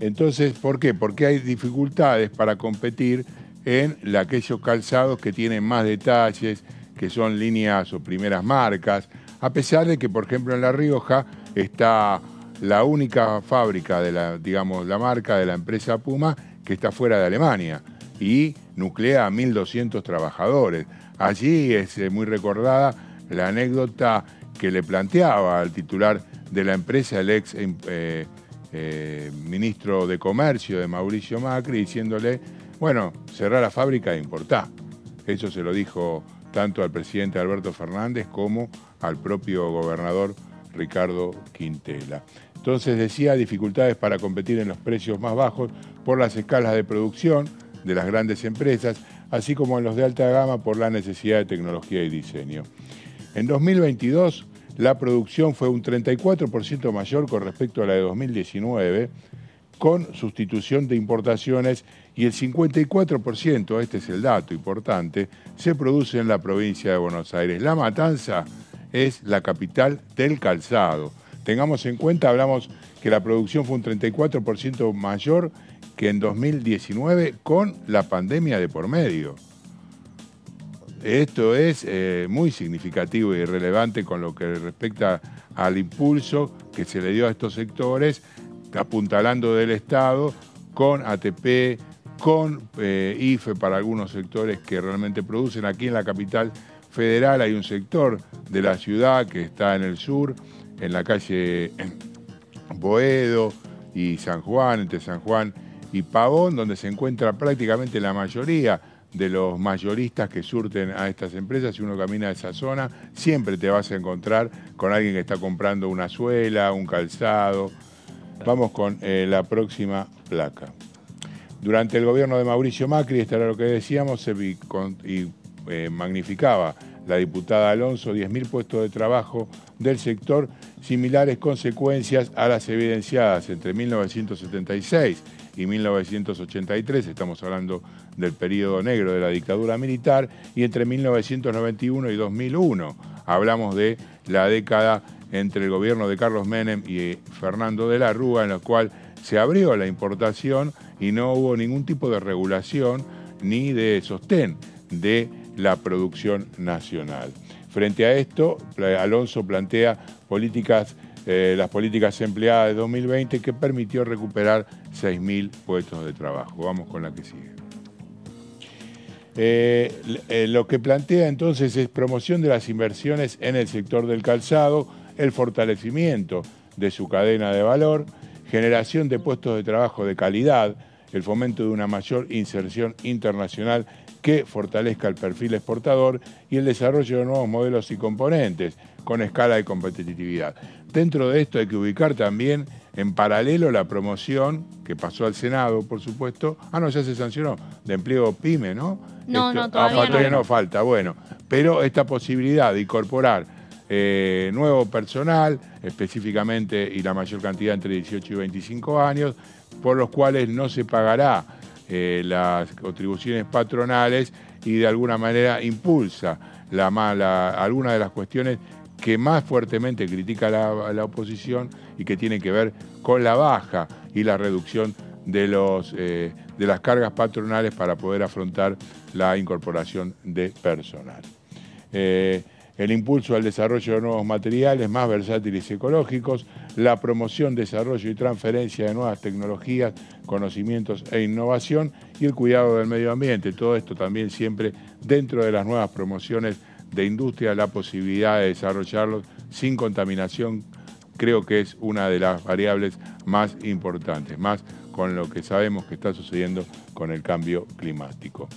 S3: Entonces, ¿por qué? Porque hay dificultades para competir en aquellos calzados que tienen más detalles, que son líneas o primeras marcas, a pesar de que, por ejemplo, en La Rioja está la única fábrica de la, digamos, la marca de la empresa Puma que está fuera de Alemania y nuclea a 1.200 trabajadores. Allí es eh, muy recordada la anécdota que le planteaba al titular de la empresa, el ex eh, eh, ministro de Comercio de Mauricio Macri, diciéndole, bueno, cerrar la fábrica e importar. Eso se lo dijo tanto al presidente Alberto Fernández como al propio gobernador Ricardo Quintela. Entonces decía dificultades para competir en los precios más bajos por las escalas de producción, de las grandes empresas, así como en los de alta gama por la necesidad de tecnología y diseño. En 2022, la producción fue un 34% mayor con respecto a la de 2019, con sustitución de importaciones y el 54%, este es el dato importante, se produce en la provincia de Buenos Aires. La Matanza es la capital del calzado. Tengamos en cuenta, hablamos que la producción fue un 34% mayor que en 2019 con la pandemia de por medio. Esto es eh, muy significativo y relevante con lo que respecta al impulso que se le dio a estos sectores, apuntalando del Estado con ATP, con eh, IFE para algunos sectores que realmente producen. Aquí en la capital federal hay un sector de la ciudad que está en el sur, en la calle Boedo y San Juan, entre San Juan y Pavón, donde se encuentra prácticamente la mayoría de los mayoristas que surten a estas empresas. Si uno camina a esa zona, siempre te vas a encontrar con alguien que está comprando una suela, un calzado. Vamos con eh, la próxima placa. Durante el gobierno de Mauricio Macri, esto era lo que decíamos, se y, eh, magnificaba la diputada Alonso 10.000 puestos de trabajo del sector, similares consecuencias a las evidenciadas entre 1976 y 1983, estamos hablando del periodo negro de la dictadura militar, y entre 1991 y 2001. Hablamos de la década entre el gobierno de Carlos Menem y Fernando de la Rúa, en la cual se abrió la importación y no hubo ningún tipo de regulación ni de sostén de la producción nacional. Frente a esto, Alonso plantea políticas, eh, las políticas empleadas de 2020 que permitió recuperar 6.000 puestos de trabajo. Vamos con la que sigue. Eh, eh, lo que plantea entonces es promoción de las inversiones en el sector del calzado, el fortalecimiento de su cadena de valor, generación de puestos de trabajo de calidad, el fomento de una mayor inserción internacional que fortalezca el perfil exportador y el desarrollo de nuevos modelos y componentes con escala de competitividad. Dentro de esto hay que ubicar también en paralelo la promoción que pasó al Senado, por supuesto. Ah, no, ya se sancionó, de empleo PYME, ¿no?
S4: No, no, todavía,
S3: ah, todavía no. falta, bueno. Pero esta posibilidad de incorporar eh, nuevo personal, específicamente y la mayor cantidad entre 18 y 25 años, por los cuales no se pagará eh, las contribuciones patronales y de alguna manera impulsa la mala, algunas de las cuestiones que más fuertemente critica la, oposición y que tiene que ver con la baja y la reducción de, los, eh, de las cargas patronales para poder afrontar la incorporación de personal. Eh, el impulso al desarrollo de nuevos materiales más versátiles y ecológicos, la promoción, desarrollo y transferencia de nuevas tecnologías, conocimientos e innovación y el cuidado del medio ambiente. Todo esto también siempre dentro de las nuevas promociones de industria, la posibilidad de desarrollarlos sin contaminación, creo que es una de las variables más importantes, más con lo que sabemos que está sucediendo con el cambio climático.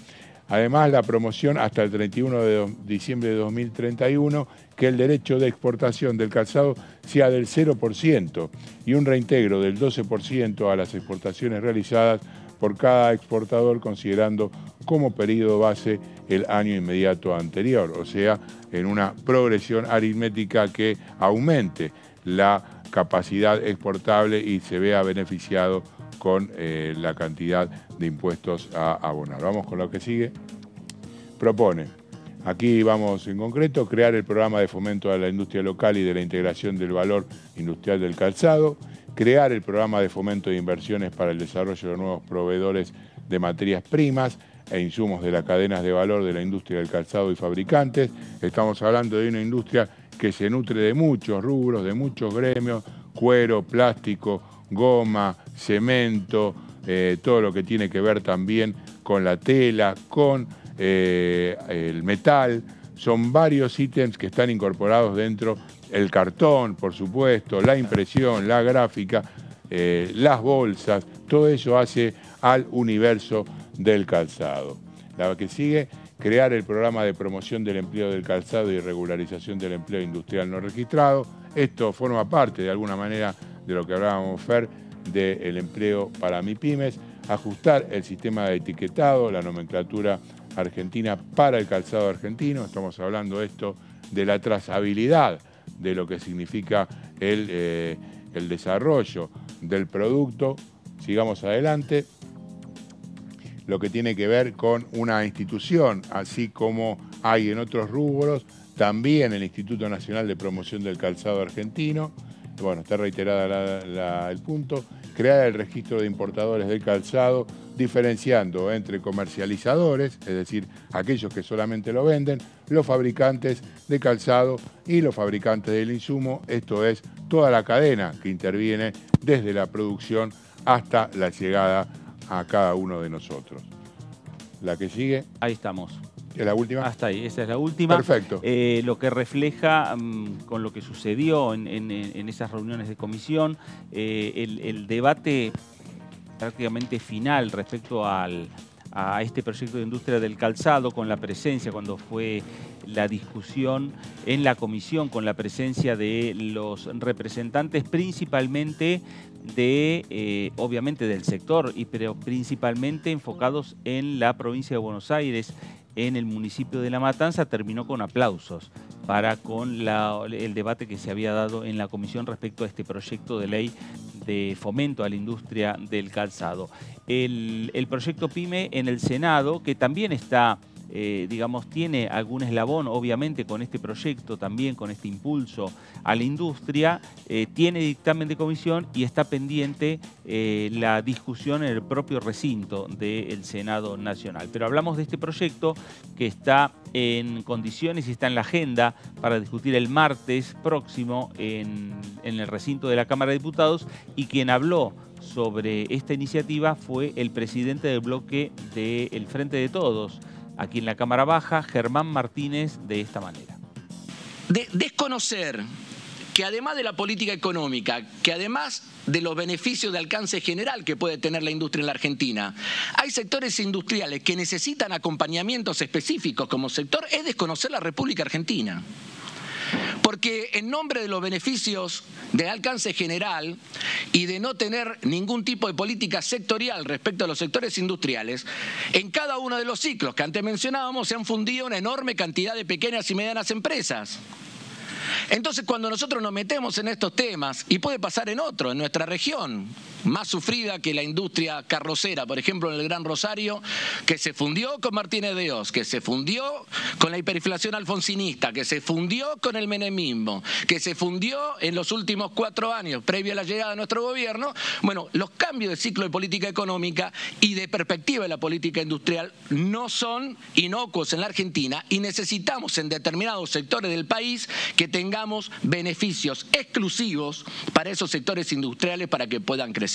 S3: Además, la promoción hasta el 31 de diciembre de 2031, que el derecho de exportación del calzado sea del 0% y un reintegro del 12% a las exportaciones realizadas por cada exportador considerando como periodo base el año inmediato anterior, o sea, en una progresión aritmética que aumente la capacidad exportable y se vea beneficiado con eh, la cantidad de impuestos a abonar. Vamos con lo que sigue. Propone, aquí vamos en concreto, crear el programa de fomento a la industria local y de la integración del valor industrial del calzado, crear el programa de fomento de inversiones para el desarrollo de nuevos proveedores de materias primas e insumos de las cadenas de valor de la industria del calzado y fabricantes. Estamos hablando de una industria que se nutre de muchos rubros, de muchos gremios, cuero, plástico, goma, cemento, eh, todo lo que tiene que ver también con la tela, con eh, el metal. Son varios ítems que están incorporados dentro, el cartón, por supuesto, la impresión, la gráfica, eh, las bolsas, todo eso hace al universo del calzado. La que sigue, crear el programa de promoción del empleo del calzado y regularización del empleo industrial no registrado. Esto forma parte, de alguna manera, de lo que hablábamos, Fer, del empleo para MIPIMES, ajustar el sistema de etiquetado, la nomenclatura argentina para el calzado argentino. Estamos hablando esto de la trazabilidad de lo que significa el, eh, el desarrollo del producto. Sigamos adelante. Lo que tiene que ver con una institución, así como hay en otros rubros, también el Instituto Nacional de Promoción del Calzado Argentino, bueno, está reiterada el punto, crear el registro de importadores del calzado, diferenciando entre comercializadores, es decir, aquellos que solamente lo venden, los fabricantes de calzado y los fabricantes del insumo, esto es toda la cadena que interviene desde la producción hasta la llegada a cada uno de nosotros. La que sigue.
S2: Ahí estamos.
S3: ¿Es la última?
S2: Hasta ahí, esa es la última.
S3: Perfecto.
S2: Eh, lo que refleja mm, con lo que sucedió en, esas reuniones de comisión, eh, el, debate prácticamente final respecto a este proyecto de industria del calzado, con la presencia, cuando fue la discusión en la comisión, con la presencia de los representantes principalmente de, eh, obviamente, del sector, y, pero principalmente enfocados en la provincia de Buenos Aires, en el municipio de La Matanza terminó con aplausos para con el debate que se había dado en la comisión respecto a este proyecto de ley de fomento a la industria del calzado. El, el proyecto PYME en el Senado, que también está eh, digamos, tiene algún eslabón, obviamente, con este proyecto, también con este impulso a la industria, eh, tiene dictamen de comisión y está pendiente eh, la discusión en el propio recinto del Senado Nacional. Pero hablamos de este proyecto que está en condiciones y está en la agenda para discutir el martes próximo en, en el recinto de la Cámara de Diputados y quien habló sobre esta iniciativa fue el presidente del bloque del Frente de Todos, aquí en la Cámara Baja, Germán Martínez, de esta manera.
S17: De desconocer que además de la política económica, que además de los beneficios de alcance general que puede tener la industria en la Argentina, hay sectores industriales que necesitan acompañamientos específicos como sector, es desconocer la República Argentina porque en nombre de los beneficios de alcance general y de no tener ningún tipo de política sectorial respecto a los sectores industriales, en cada uno de los ciclos que antes mencionábamos se han fundido una enorme cantidad de pequeñas y medianas empresas. Entonces, cuando nosotros nos metemos en estos temas, y puede pasar en otro, en nuestra región, más sufrida que la industria carrocera, por ejemplo, en el Gran Rosario, que se fundió con Martínez de Oz, que se fundió con la hiperinflación alfonsinista, que se fundió con el menemismo, que se fundió en los últimos cuatro años, previo a la llegada de nuestro gobierno, bueno, los cambios de ciclo de política económica y de perspectiva de la política industrial no son inocuos en la Argentina y necesitamos en determinados sectores del país que tengamos beneficios exclusivos para esos sectores industriales para que puedan crecer.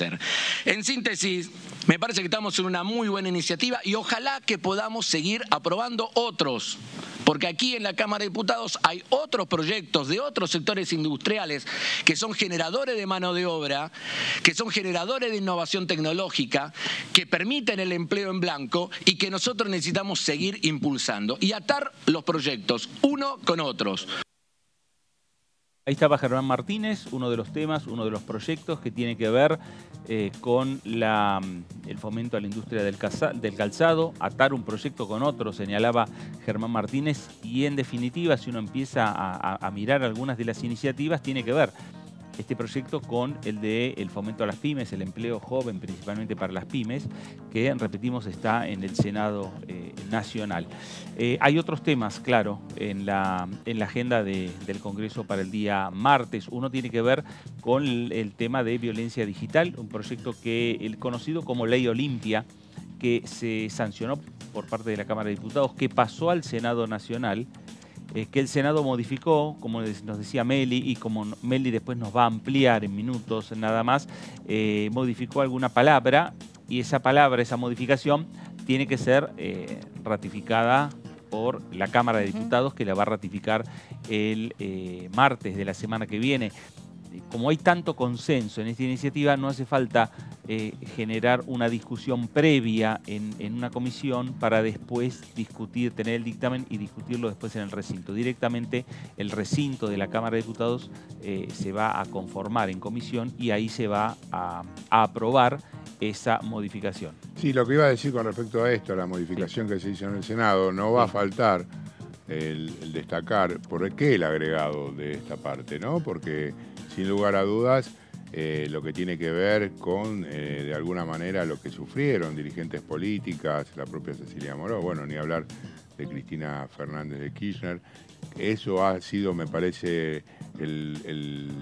S17: En síntesis, me parece que estamos en una muy buena iniciativa y ojalá que podamos seguir aprobando otros. Porque aquí en la Cámara de Diputados hay otros proyectos de otros sectores industriales que son generadores de mano de obra, que son generadores de innovación tecnológica, que permiten el empleo en blanco y que nosotros necesitamos seguir impulsando y atar los proyectos uno con otros.
S2: Ahí estaba Germán Martínez, uno de los temas, uno de los proyectos que tiene que ver eh, con la, el fomento a la industria del, calzado, atar un proyecto con otro, señalaba Germán Martínez, y en definitiva, si uno empieza a mirar algunas de las iniciativas, tiene que ver este proyecto con el de el fomento a las pymes, el empleo joven principalmente para las pymes, que repetimos está en el Senado eh, Nacional. Eh, hay otros temas, claro, en la, en la agenda del Congreso para el día martes. Uno tiene que ver con el, tema de violencia digital, un proyecto que el conocido como Ley Olimpia, que se sancionó por parte de la Cámara de Diputados, que pasó al Senado Nacional eh, que el Senado modificó, como nos decía Meli, y como Meli después nos va a ampliar en minutos nada más, eh, modificó alguna palabra y esa palabra, esa modificación, tiene que ser eh, ratificada por la Cámara de Diputados, que la va a ratificar el martes de la semana que viene como hay tanto consenso en esta iniciativa, no hace falta eh, generar una discusión previa en, una comisión para después discutir, tener el dictamen y discutirlo después en el recinto. Directamente el recinto de la Cámara de Diputados eh, se va a conformar en comisión y ahí se va a, aprobar esa modificación.
S3: Sí, lo que iba a decir con respecto a esto, la modificación que se hizo en el Senado, no va a faltar el, destacar por qué el agregado de esta parte, ¿no? Porque sin lugar a dudas, eh, lo que tiene que ver con, eh, de alguna manera, lo que sufrieron dirigentes políticas, la propia Cecilia Moró, bueno, ni hablar de Cristina Fernández de Kirchner. Eso ha sido, me parece, el,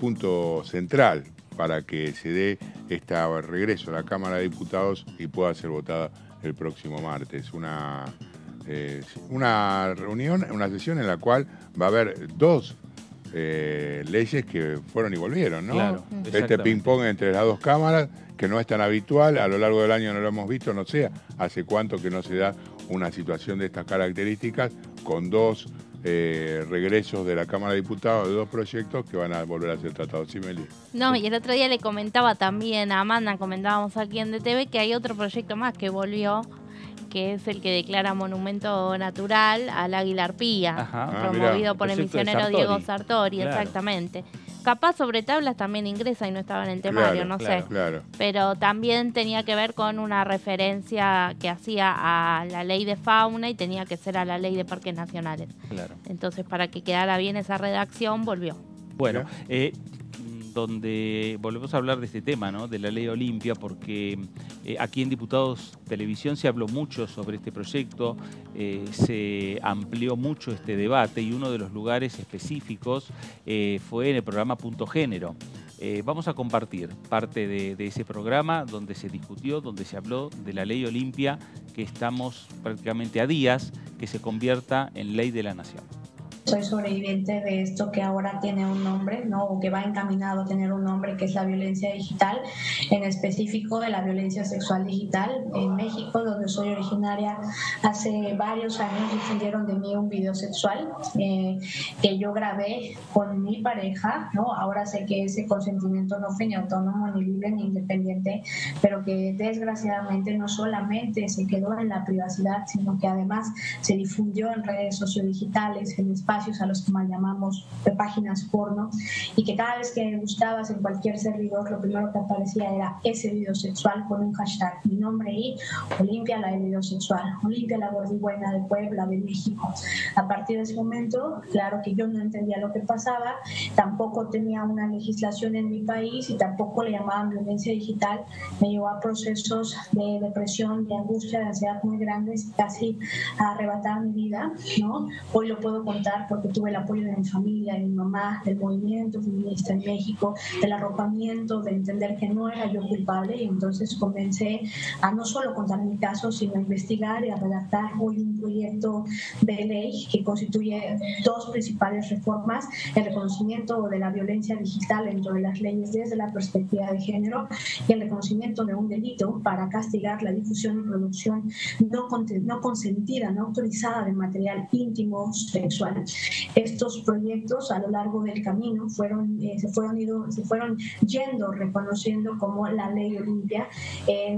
S3: punto central para que se dé este regreso a la Cámara de Diputados y pueda ser votada el próximo martes. Una eh, una reunión, una sesión en la cual va a haber dos eh, leyes que fueron y volvieron, ¿no? este ping-pong entre las dos cámaras, que no es tan habitual, a lo largo del año no lo hemos visto, no sé hace cuánto que no se da una situación de estas características con dos eh, regresos de la Cámara de Diputados de dos proyectos que van a volver a ser tratados. Sí, Meli.
S4: No, y el otro día le comentaba también a Amanda, comentábamos aquí en DTV, que hay otro proyecto más que volvió que es el que declara monumento natural al águila arpía, ah, promovido por el misionero Diego Sartori, exactamente. Capaz sobre tablas también ingresa y no estaba en el temario, no sé. Pero también tenía que ver con una referencia que hacía a la ley de fauna y tenía que ser a la ley de parques nacionales. Entonces, para que quedara bien esa redacción, volvió.
S2: Bueno, eh, donde volvemos a hablar de este tema, ¿no? de la ley Olimpia, porque eh, aquí en Diputados Televisión se habló mucho sobre este proyecto, eh, se amplió mucho este debate y uno de los lugares específicos eh, fue en el programa Punto Género. vamos a compartir parte de, de ese programa donde se discutió, donde se habló de la ley Olimpia, que estamos prácticamente a días que se convierta en ley de la nación
S18: soy sobreviviente de esto que ahora tiene un nombre, ¿no? o que va encaminado a tener un nombre, que es la violencia digital, en específico de la violencia sexual digital. En México, donde soy originaria, hace varios años difundieron de mí un video sexual eh, que yo grabé con mi pareja, ¿no? Ahora sé que ese consentimiento no fue ni autónomo, ni libre, ni independiente, pero que desgraciadamente no solamente se quedó en la privacidad, sino que además se difundió en redes sociodigitales, en espacios a los que mal llamamos de páginas porno y que cada vez que buscabas en cualquier servidor lo primero que aparecía era ese video sexual con un hashtag, mi nombre y Olimpia la de video sexual, Olimpia la gordibuena de Puebla, de México. A partir de ese momento, claro que yo no entendía lo que pasaba, tampoco tenía una legislación en mi país y tampoco le llamaban violencia digital, me llevó a procesos de depresión, de angustia, de ansiedad muy grandes, casi a arrebatar mi vida, ¿no? Hoy lo puedo contar porque tuve el apoyo de mi familia, de mi mamá, del movimiento feminista en México, del arropamiento, de entender que no era yo culpable. Y entonces comencé a no solo contar mi caso, sino a investigar y a redactar hoy un proyecto de ley que constituye dos principales reformas, el reconocimiento de la violencia digital dentro de las leyes desde la perspectiva de género y el reconocimiento de un delito para castigar la difusión y producción no, consentida, no autorizada de material íntimo sexual estos proyectos a lo largo del camino fueron, eh, se, fueron ido, se fueron yendo reconociendo como la ley Olimpia,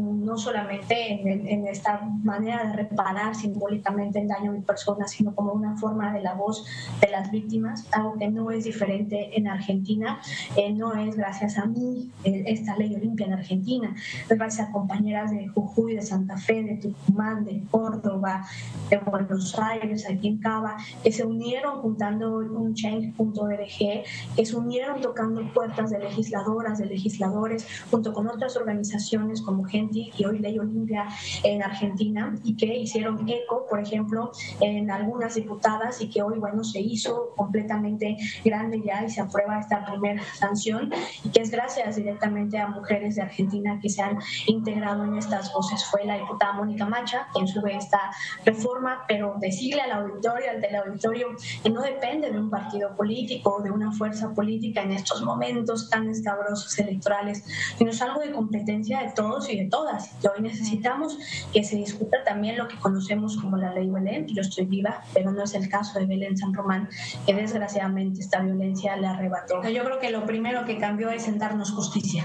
S18: no solamente en, esta manera de reparar simbólicamente el daño de personas, sino como una forma de la voz de las víctimas, algo que no es diferente en Argentina, eh, no es gracias a mí eh, esta ley Olimpia en Argentina, es gracias a compañeras de Jujuy, de Santa Fe, de Tucumán, de Córdoba, de Buenos Aires, aquí en Cava, que se unieron juntando un change.org, que se unieron tocando puertas de legisladoras, de legisladores, junto con otras organizaciones como Genti y hoy Ley Olimpia en Argentina, y que hicieron eco, por ejemplo, en algunas diputadas y que hoy, bueno, se hizo completamente grande ya y se aprueba esta primera sanción y que es gracias directamente a mujeres de Argentina que se han integrado en estas voces. Fue la diputada Mónica Macha quien sube esta reforma, pero decirle al auditorio, al teleauditorio, que no depende de un partido político o de una fuerza política en estos momentos tan escabrosos electorales, sino es algo de competencia de todos y de todas. Y hoy necesitamos que se discuta también lo que conocemos como la ley Belén. Yo estoy viva, pero no es el caso de Belén San Román, que desgraciadamente esta violencia le arrebató. Yo creo que lo primero que cambió es sentarnos justicia.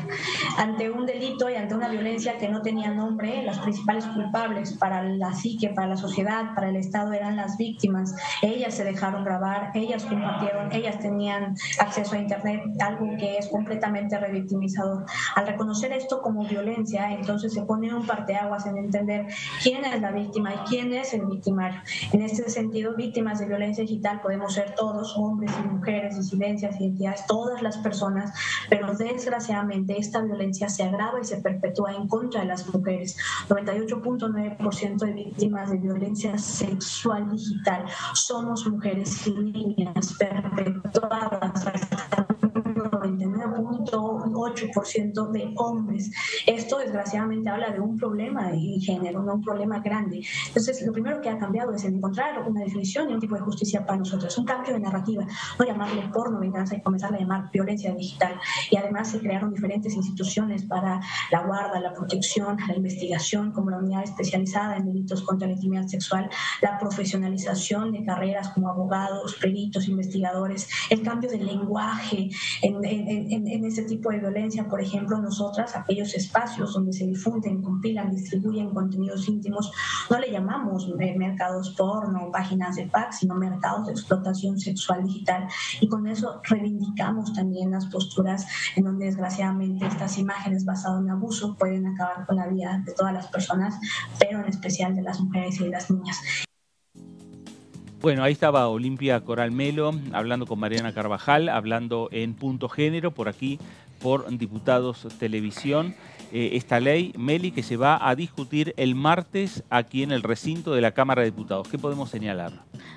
S18: Ante un delito y ante una violencia que no tenía nombre, los principales culpables para la psique, para la sociedad, para el Estado eran las víctimas. Ellas se dejaron grabar, ellas compartieron, ellas tenían acceso a Internet, algo que es completamente revictimizador. Al reconocer esto como violencia, entonces se pone un parteaguas en entender quién es la víctima y quién es el victimario. En este sentido, víctimas de violencia digital podemos ser todos, hombres y mujeres, disidencias, identidades, todas las personas, pero desgraciadamente esta violencia se agrava y se perpetúa en contra de las mujeres. 98.9% de víctimas de violencia sexual digital somos mujeres niñas perpetuadas hasta 99.8% de hombres. Esto desgraciadamente habla de un problema de género, no un problema grande. Entonces, lo primero que ha cambiado es encontrar una definición y un tipo de justicia para nosotros, un cambio de narrativa, no llamarle porno, venganza y comenzar a llamar violencia digital. Y además se crearon diferentes instituciones para la guarda, la protección, la investigación, como la unidad especializada en delitos contra la intimidad sexual, la profesionalización de carreras como abogados, peritos, investigadores, el cambio de lenguaje en, en, en, ese tipo de violencia, por ejemplo, nosotras, aquellos espacios donde se difunden, compilan, distribuyen contenidos íntimos, no le llamamos eh, mercados porno, páginas de pack, sino mercados de explotación sexual digital. Y con eso reivindicamos también las posturas en donde desgraciadamente estas imágenes basadas en abuso pueden acabar con la vida de todas las personas, pero en especial de las mujeres y de las niñas.
S2: Bueno, ahí estaba Olimpia Coral Melo hablando con Mariana Carvajal, hablando en punto género por aquí, por Diputados Televisión. Eh, esta ley, Meli, que se va a discutir el martes aquí en el recinto de la Cámara de Diputados. ¿Qué podemos señalar?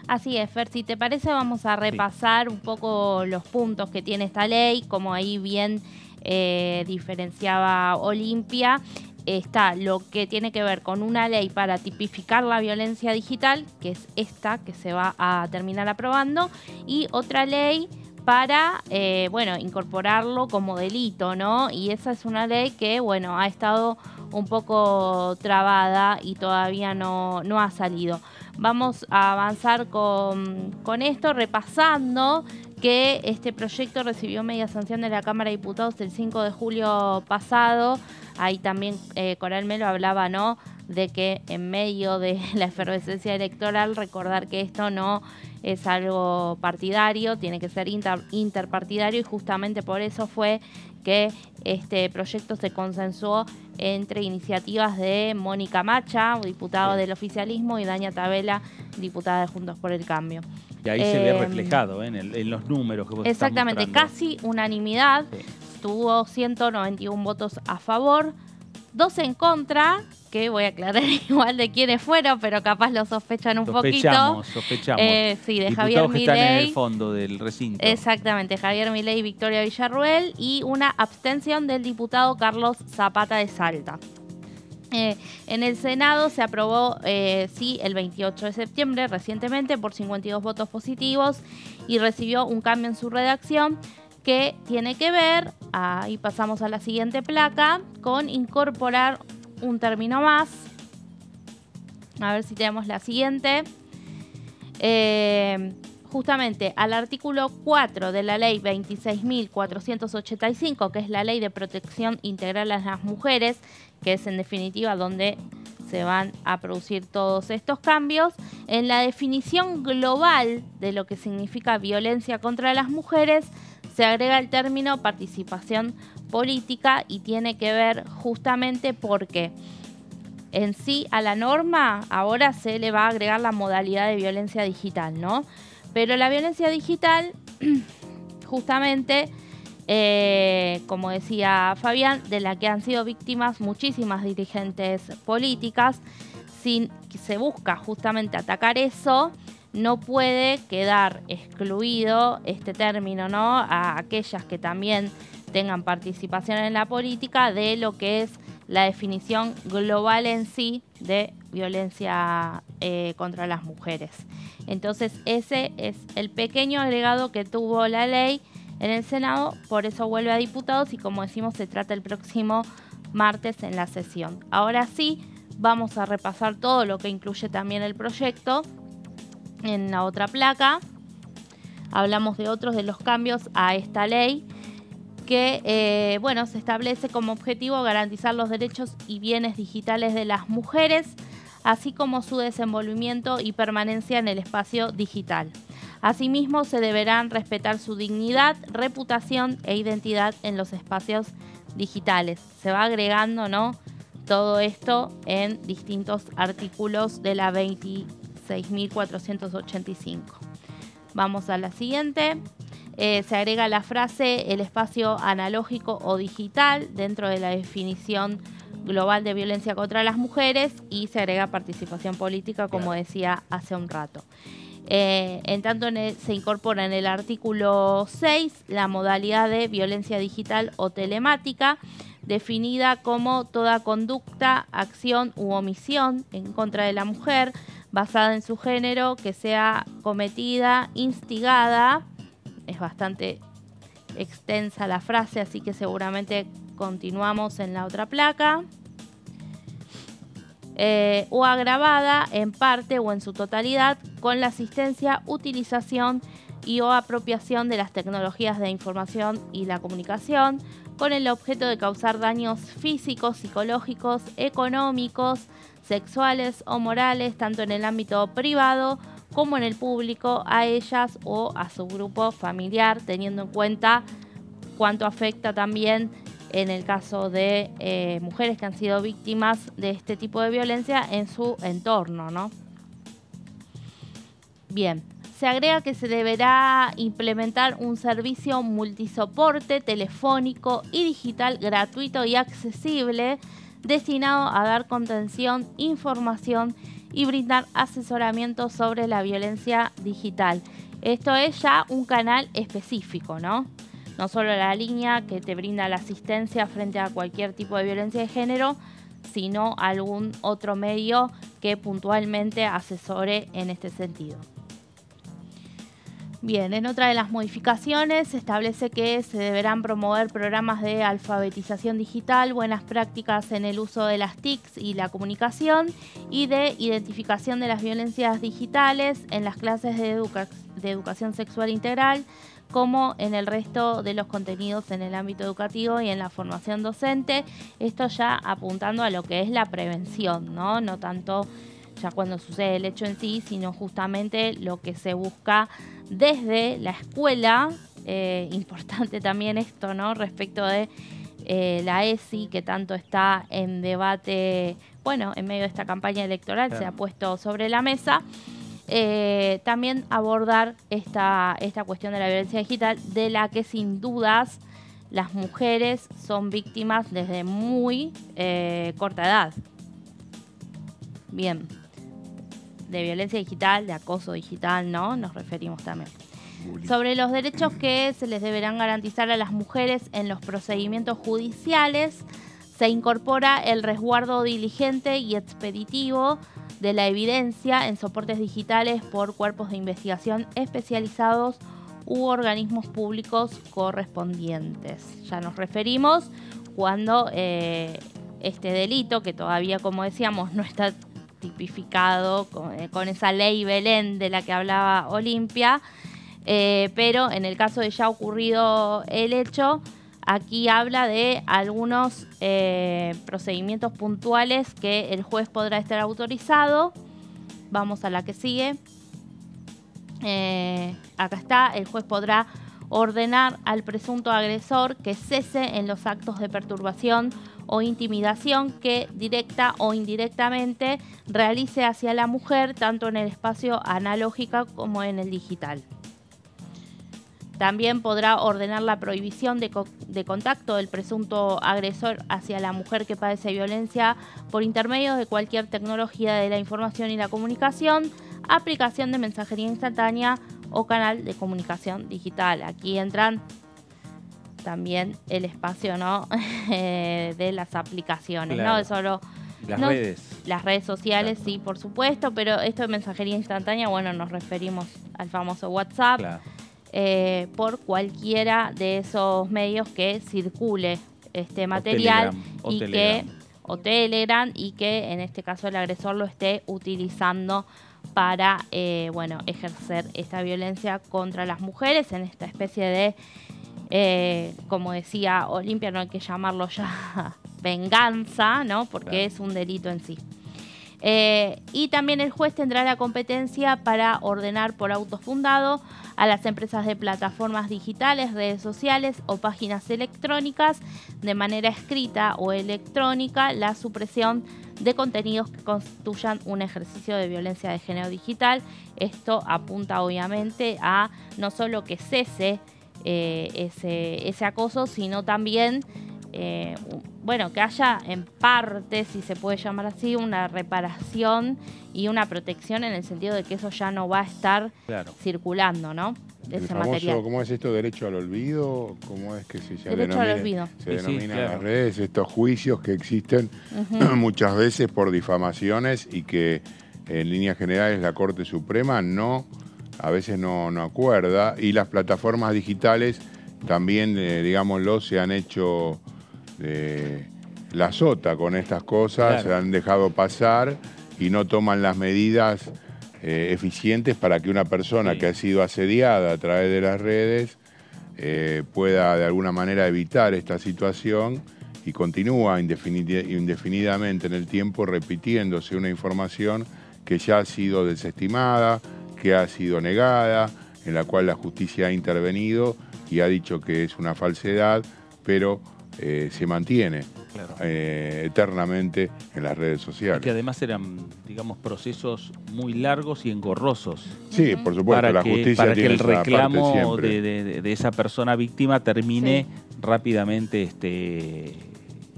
S4: Así es, Fer, si te parece vamos a repasar un poco los puntos que tiene esta ley, como ahí bien eh, diferenciaba Olimpia está lo que tiene que ver con una ley para tipificar la violencia digital, que es esta que se va a terminar aprobando, y otra ley para, eh, bueno, incorporarlo como delito, ¿no? Y esa es una ley que, bueno, ha estado un poco trabada y todavía no, no ha salido. Vamos a avanzar con, con esto, repasando que este proyecto recibió media sanción de la Cámara de Diputados el 5 de julio pasado. Ahí también eh, Coral Melo hablaba, ¿no? De que en medio de la efervescencia electoral, recordar que esto no es algo partidario, tiene que ser interpartidario y justamente por eso fue que este proyecto se consensuó entre iniciativas de Mónica Macha, diputada del oficialismo, y Daña Tabela, diputada de Juntos por el Cambio.
S2: Y ahí se ve em, reflejado ¿eh? en, los números que vos
S4: Exactamente, casi unanimidad. Tuvo 191 votos a favor, dos en contra, que voy a aclarar igual de quiénes fueron, pero capaz lo sospechan un
S2: poquito. Sospechamos,
S4: eh, sí, de Javier Milei. están en
S2: el fondo del recinto.
S4: Exactamente, Javier Milei y Victoria Villarruel, y una abstención del diputado Carlos Zapata de Salta. Eh, en el Senado se aprobó, eh, sí, el 28 de septiembre, recientemente, por 52 votos positivos y recibió un cambio en su redacción que tiene que ver, ahí pasamos a la siguiente placa, con incorporar un término más. A ver si tenemos la siguiente. Eh, justamente al artículo 4 de la ley 26.485, que es la ley de protección integral a las mujeres, que es en definitiva donde se van a producir todos estos cambios. En la definición global de lo que significa violencia contra las mujeres, se agrega el término participación política y tiene que ver justamente porque en sí a la norma ahora se le va a agregar la modalidad de violencia digital, ¿no? Pero la violencia digital, justamente, eh, como decía Fabián, de la que han sido víctimas muchísimas dirigentes políticas, si se busca justamente atacar eso, no puede quedar excluido este término, ¿no? A aquellas que también tengan participación en la política de lo que es la definición global en sí de violencia eh, contra las mujeres. Entonces ese es el pequeño agregado que tuvo la ley en el Senado, por eso vuelve a diputados y como decimos se trata el próximo martes en la sesión. Ahora sí, vamos a repasar todo lo que incluye también el proyecto en la otra placa. Hablamos de otros de los cambios a esta ley que eh, bueno, se establece como objetivo garantizar los derechos y bienes digitales de las mujeres, así como su desenvolvimiento y permanencia en el espacio digital. Asimismo, se deberán respetar su dignidad, reputación e identidad en los espacios digitales. Se va agregando, ¿no? Todo esto en distintos artículos de la 26.485. Vamos a la siguiente. Eh, se agrega la frase el espacio analógico o digital dentro de la definición global de violencia contra las mujeres y se agrega participación política, como decía hace un rato. Eh, en tanto, se incorpora en el artículo 6 la modalidad de violencia digital o telemática, definida como toda conducta, acción u omisión en contra de la mujer basada en su género que sea cometida, instigada es bastante extensa la frase, así que seguramente continuamos en la otra placa. Eh, o agravada en parte o en su totalidad con la asistencia, utilización y o apropiación de las tecnologías de información y la comunicación con el objeto de causar daños físicos, psicológicos, económicos, sexuales o morales, tanto en el ámbito privado como en el público a ellas o a su grupo familiar, teniendo en cuenta cuánto afecta también en el caso de eh, mujeres que han sido víctimas de este tipo de violencia en su entorno, ¿no? Bien, se agrega que se deberá implementar un servicio multisoporte telefónico y digital gratuito y accesible destinado a dar contención, información y brindar asesoramiento sobre la violencia digital. Esto es ya un canal específico, ¿no? No solo la línea que te brinda la asistencia frente a cualquier tipo de violencia de género, sino algún otro medio que puntualmente asesore en este sentido. Bien, en otra de las modificaciones se establece que se deberán promover programas de alfabetización digital, buenas prácticas en el uso de las TICs y la comunicación y de identificación de las violencias digitales en las clases de, de educación sexual integral, como en el resto de los contenidos en el ámbito educativo y en la formación docente. Esto ya apuntando a lo que es la prevención, ¿no? No tanto ya cuando sucede el hecho en sí, sino justamente lo que se busca desde la escuela, eh, importante también esto, ¿no? Respecto de eh, la ESI, que tanto está en debate, bueno, en medio de esta campaña electoral, se ha puesto sobre la mesa. Eh, también abordar esta, esta cuestión de la violencia digital, de la que sin dudas las mujeres son víctimas desde muy corta edad. Bien de violencia digital, de acoso digital, ¿no? Nos referimos también. Sobre los derechos que se les deberán garantizar a las mujeres en los procedimientos judiciales, se incorpora el resguardo diligente y expeditivo de la evidencia en soportes digitales por cuerpos de investigación especializados u organismos públicos correspondientes. Ya nos referimos cuando eh, este delito, que todavía como decíamos no está tipificado eh, con, esa ley Belén de la que hablaba Olimpia, eh, pero en el caso de ya ocurrido el hecho, aquí habla de algunos eh, procedimientos puntuales que el juez podrá estar autorizado. Vamos a la que sigue. acá está, el juez podrá ordenar al presunto agresor que cese en los actos de perturbación o intimidación que directa o indirectamente realice hacia la mujer tanto en el espacio analógico como en el digital. También podrá ordenar la prohibición de, de, contacto del presunto agresor hacia la mujer que padece violencia por intermedio de cualquier tecnología de la información y la comunicación, aplicación de mensajería instantánea o canal de comunicación digital. Aquí entran también el espacio ¿no? Eh, de las aplicaciones, ¿no? solo
S2: las redes.
S4: Las redes sociales, sí, por supuesto, pero esto de mensajería instantánea, bueno, nos referimos al famoso WhatsApp, eh, por cualquiera de esos medios que circule este material y que o Telegram y que en este caso el agresor lo esté utilizando para eh, bueno ejercer esta violencia contra las mujeres en esta especie de eh, como decía Olimpia, no hay que llamarlo ya venganza, ¿no? Porque es un delito en sí. Eh, y también el juez tendrá la competencia para ordenar por auto fundado a las empresas de plataformas digitales, redes sociales o páginas electrónicas de manera escrita o electrónica la supresión de contenidos que constituyan un ejercicio de violencia de género digital. Esto apunta obviamente a no solo que cese eh, ese, acoso, sino también, eh, bueno, que haya en parte, si se puede llamar así, una reparación y una protección en el sentido de que eso ya no va a estar circulando, ¿no?
S3: Ese material. ¿Cómo es esto? ¿Derecho al olvido? ¿Cómo es que se, se denomina, Se denomina en las redes estos juicios que existen muchas veces por difamaciones y que en líneas generales la Corte Suprema no a veces no, acuerda, y las plataformas digitales también, eh, digámoslo, se han hecho eh, la sota con estas cosas, se han dejado pasar y no toman las medidas eh, eficientes para que una persona que ha sido asediada a través de las redes pueda de alguna manera evitar esta situación y continúa indefinidamente en el tiempo repitiéndose una información que ya ha sido desestimada, que ha sido negada, en la cual la justicia ha intervenido y ha dicho que es una falsedad, pero eh, se mantiene eh, eternamente en las redes sociales.
S2: que además eran, digamos, procesos muy largos y engorrosos.
S3: Sí, por supuesto,
S2: para
S3: la
S2: que,
S3: justicia
S2: Para que el reclamo de- de esa persona víctima termine rápidamente este,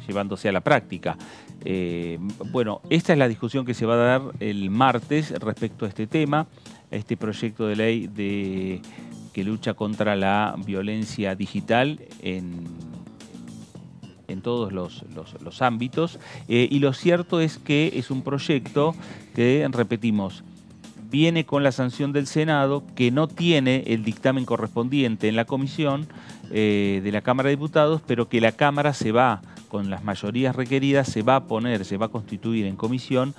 S2: llevándose a la práctica. Eh, bueno, esta es la discusión que se va a dar el martes respecto a este tema, a este proyecto de ley de, que lucha contra la violencia digital en, en todos los, ámbitos. Eh, y lo cierto es que es un proyecto que, repetimos, viene con la sanción del Senado, que no tiene el dictamen correspondiente en la comisión eh, de la Cámara de Diputados, pero que la Cámara se va, con las mayorías requeridas, se va a poner, se va a constituir en comisión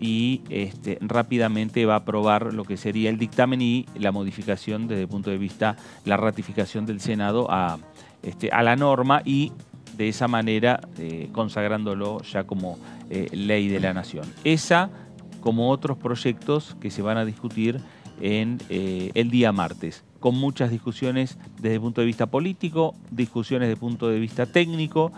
S2: y este, rápidamente va a aprobar lo que sería el dictamen y la modificación desde el punto de vista, la ratificación del Senado a, este, a la norma y de esa manera eh, consagrándolo ya como eh, ley de la nación. Esa como otros proyectos que se van a discutir en eh, el día martes, con muchas discusiones desde el punto de vista político, discusiones desde el punto de vista técnico.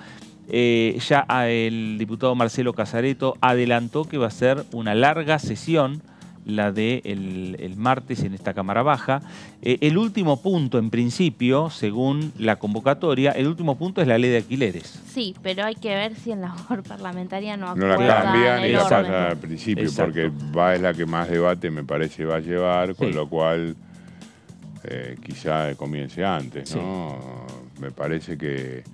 S2: Ya el diputado Marcelo Casareto adelantó que va a ser una larga sesión la de el, el martes en esta Cámara Baja. Eh, el último punto, en principio, según la convocatoria, el último punto es la ley de alquileres.
S4: Sí, pero hay que ver si en la labor parlamentaria no
S3: No la cambian y la pasan al principio,
S2: Exacto.
S3: porque va es la que más debate me parece va a llevar, con
S2: Sí.
S3: lo cual eh, quizá comience antes,
S2: Sí.
S3: ¿no? Me parece que,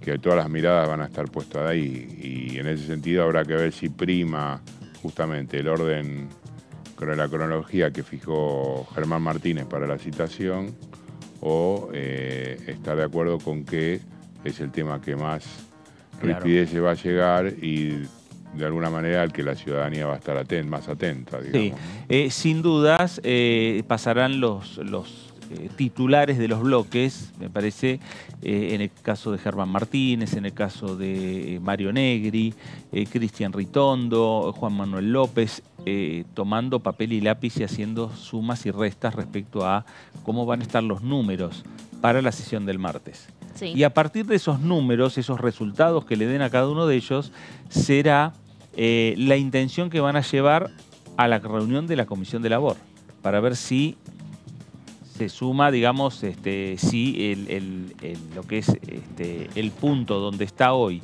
S3: que todas las miradas van a estar puestas ahí y en ese sentido habrá que ver si prima justamente el orden con la cronología que fijó Germán Martínez para la citación o eh, estar de acuerdo con que es el tema que más
S2: Claro.
S3: se va a llegar y de alguna manera al que la ciudadanía va a estar más atenta,
S2: Sí,
S3: digamos.
S2: Eh, sin dudas eh, pasarán los, los eh, titulares de los bloques, me parece, en el caso de Germán Martínez, en el caso de Mario Negri, Cristian Ritondo, Juan Manuel López, eh, tomando papel y lápiz y haciendo sumas y restas respecto a cómo van a estar los números para la sesión del martes.
S4: Sí.
S2: Y a partir de esos números, esos resultados que le den a cada uno de ellos, será eh, la intención que van a llevar a la reunión de la Comisión de Labor, para ver si se suma, digamos, este, si el, el- el- lo que es este, el punto donde está hoy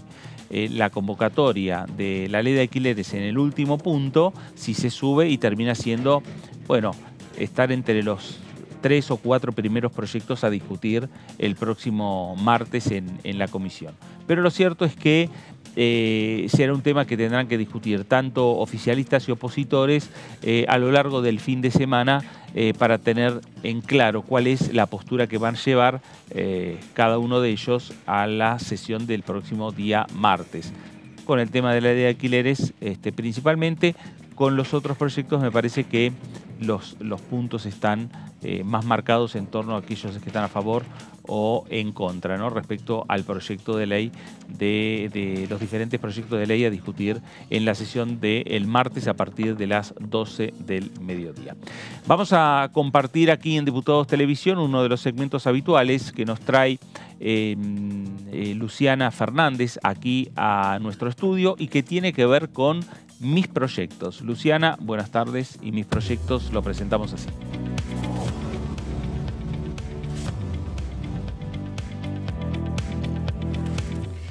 S2: eh, la convocatoria de la ley de alquileres en el último punto, si se sube y termina siendo, bueno, estar entre los tres o cuatro primeros proyectos a discutir el próximo martes en, en la comisión. Pero lo cierto es que eh, será un tema que tendrán que discutir tanto oficialistas y opositores eh, a lo largo del fin de semana eh, para tener en claro cuál es la postura que van a llevar cada uno de ellos a la sesión del próximo día martes. Con el tema de la ley de alquileres, este, principalmente con los otros proyectos me parece que los, los puntos están eh, más marcados en torno a aquellos que están a favor o en contra, ¿no? Respecto al proyecto de ley, de, de los diferentes proyectos de ley a discutir en la sesión del martes a partir de las 12 del mediodía. Vamos a compartir aquí en Diputados Televisión uno de los segmentos habituales que nos trae eh, eh, Luciana Fernández aquí a nuestro estudio y que tiene que ver con mis proyectos. Luciana, buenas tardes y mis proyectos lo presentamos así.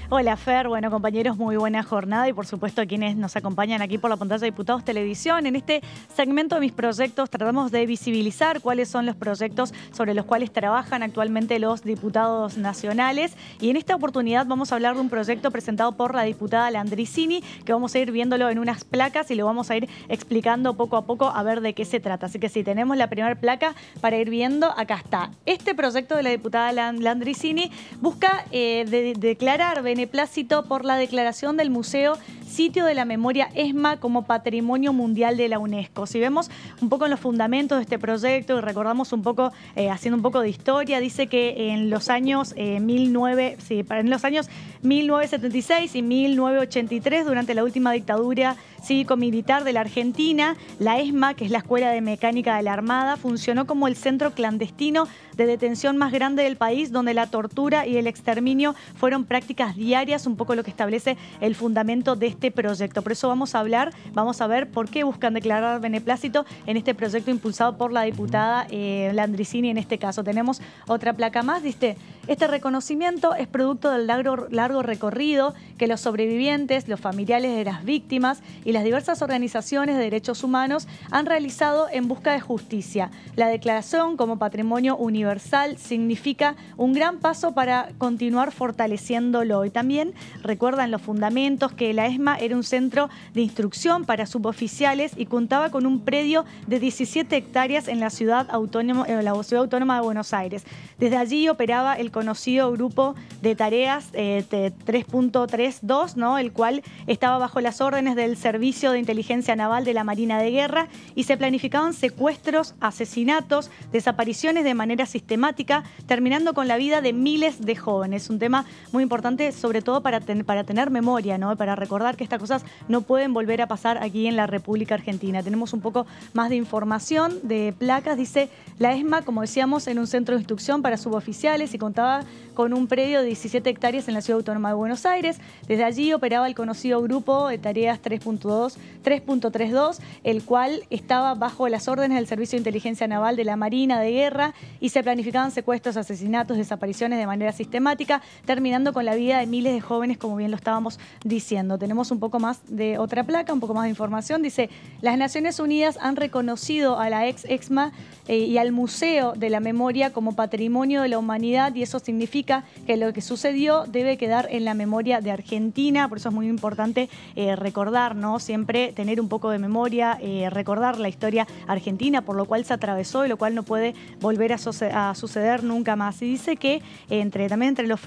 S7: Hola Fer, bueno compañeros, muy buena jornada y por supuesto a quienes nos acompañan aquí por la pantalla de Diputados Televisión. En este segmento de mis proyectos tratamos de visibilizar cuáles son los proyectos sobre los cuales trabajan actualmente los diputados nacionales y en esta oportunidad vamos a hablar de un proyecto presentado por la diputada Landricini que vamos a ir viéndolo en unas placas y lo vamos a ir explicando poco a poco a ver de qué se trata. Así que si tenemos la primera placa para ir viendo, acá está. Este proyecto de la diputada Lan- Landricini busca eh, de- declarar beneplácito por la declaración del Museo sitio de la memoria ESMA como Patrimonio Mundial de la UNESCO. Si vemos un poco en los fundamentos de este proyecto y recordamos un poco, eh, haciendo un poco de historia, dice que en los años 19, sí, en los años 1976 y 1983, durante la última dictadura cívico-militar de la Argentina, la ESMA, que es la Escuela de Mecánica de la Armada, funcionó como el centro clandestino de detención más grande del país, donde la tortura y el exterminio fueron prácticas diarias, un poco lo que establece el fundamento de este proyecto. Por eso vamos a hablar, vamos a ver por qué buscan declarar beneplácito en este proyecto impulsado por la diputada eh, Landricini en este caso. Tenemos otra placa más, ¿viste? Este reconocimiento es producto del largo, largo recorrido que los sobrevivientes, los familiares de las víctimas y las diversas organizaciones de derechos humanos han realizado en busca de justicia. La declaración como patrimonio universal significa un gran paso para continuar fortaleciéndolo. Y también recuerdan los fundamentos que la ESMA era un centro de instrucción para suboficiales y contaba con un predio de 17 hectáreas en la ciudad autónoma, en la ciudad autónoma de Buenos Aires. Desde allí operaba el conocido grupo de tareas 3.32, eh, ¿no? el cual estaba bajo las órdenes del Servicio de Inteligencia Naval de la Marina de Guerra y se planificaban secuestros, asesinatos, desapariciones de manera sistemática, terminando con la vida de miles de jóvenes. Un tema muy importante, sobre todo para, para tener memoria, ¿no? para recordar que estas cosas no pueden volver a pasar aquí en la República Argentina. Tenemos un poco más de información de placas. Dice la ESMA, como decíamos, en un centro de instrucción para suboficiales y contaba con un predio de 17 hectáreas en la Ciudad Autónoma de Buenos Aires. Desde allí operaba el conocido grupo de tareas 3.2, 3.32, el cual estaba bajo las órdenes del Servicio de Inteligencia Naval de la Marina de Guerra y se planificaban secuestros, asesinatos, desapariciones de manera sistemática, terminando con la vida de miles de jóvenes, como bien lo estábamos diciendo. Tenemos un poco más de otra placa, un poco más de información. Dice, las Naciones Unidas han reconocido a la ex-EXMA eh, y al Museo de la Memoria como patrimonio de la humanidad y eso significa que lo que sucedió debe quedar en la memoria de Argentina, por eso es muy importante eh, recordar, ¿no? Siempre tener un poco de memoria, eh, recordar la historia argentina, por lo cual se atravesó y lo cual no puede volver a, suceder nunca más. Y dice que entre, también entre los,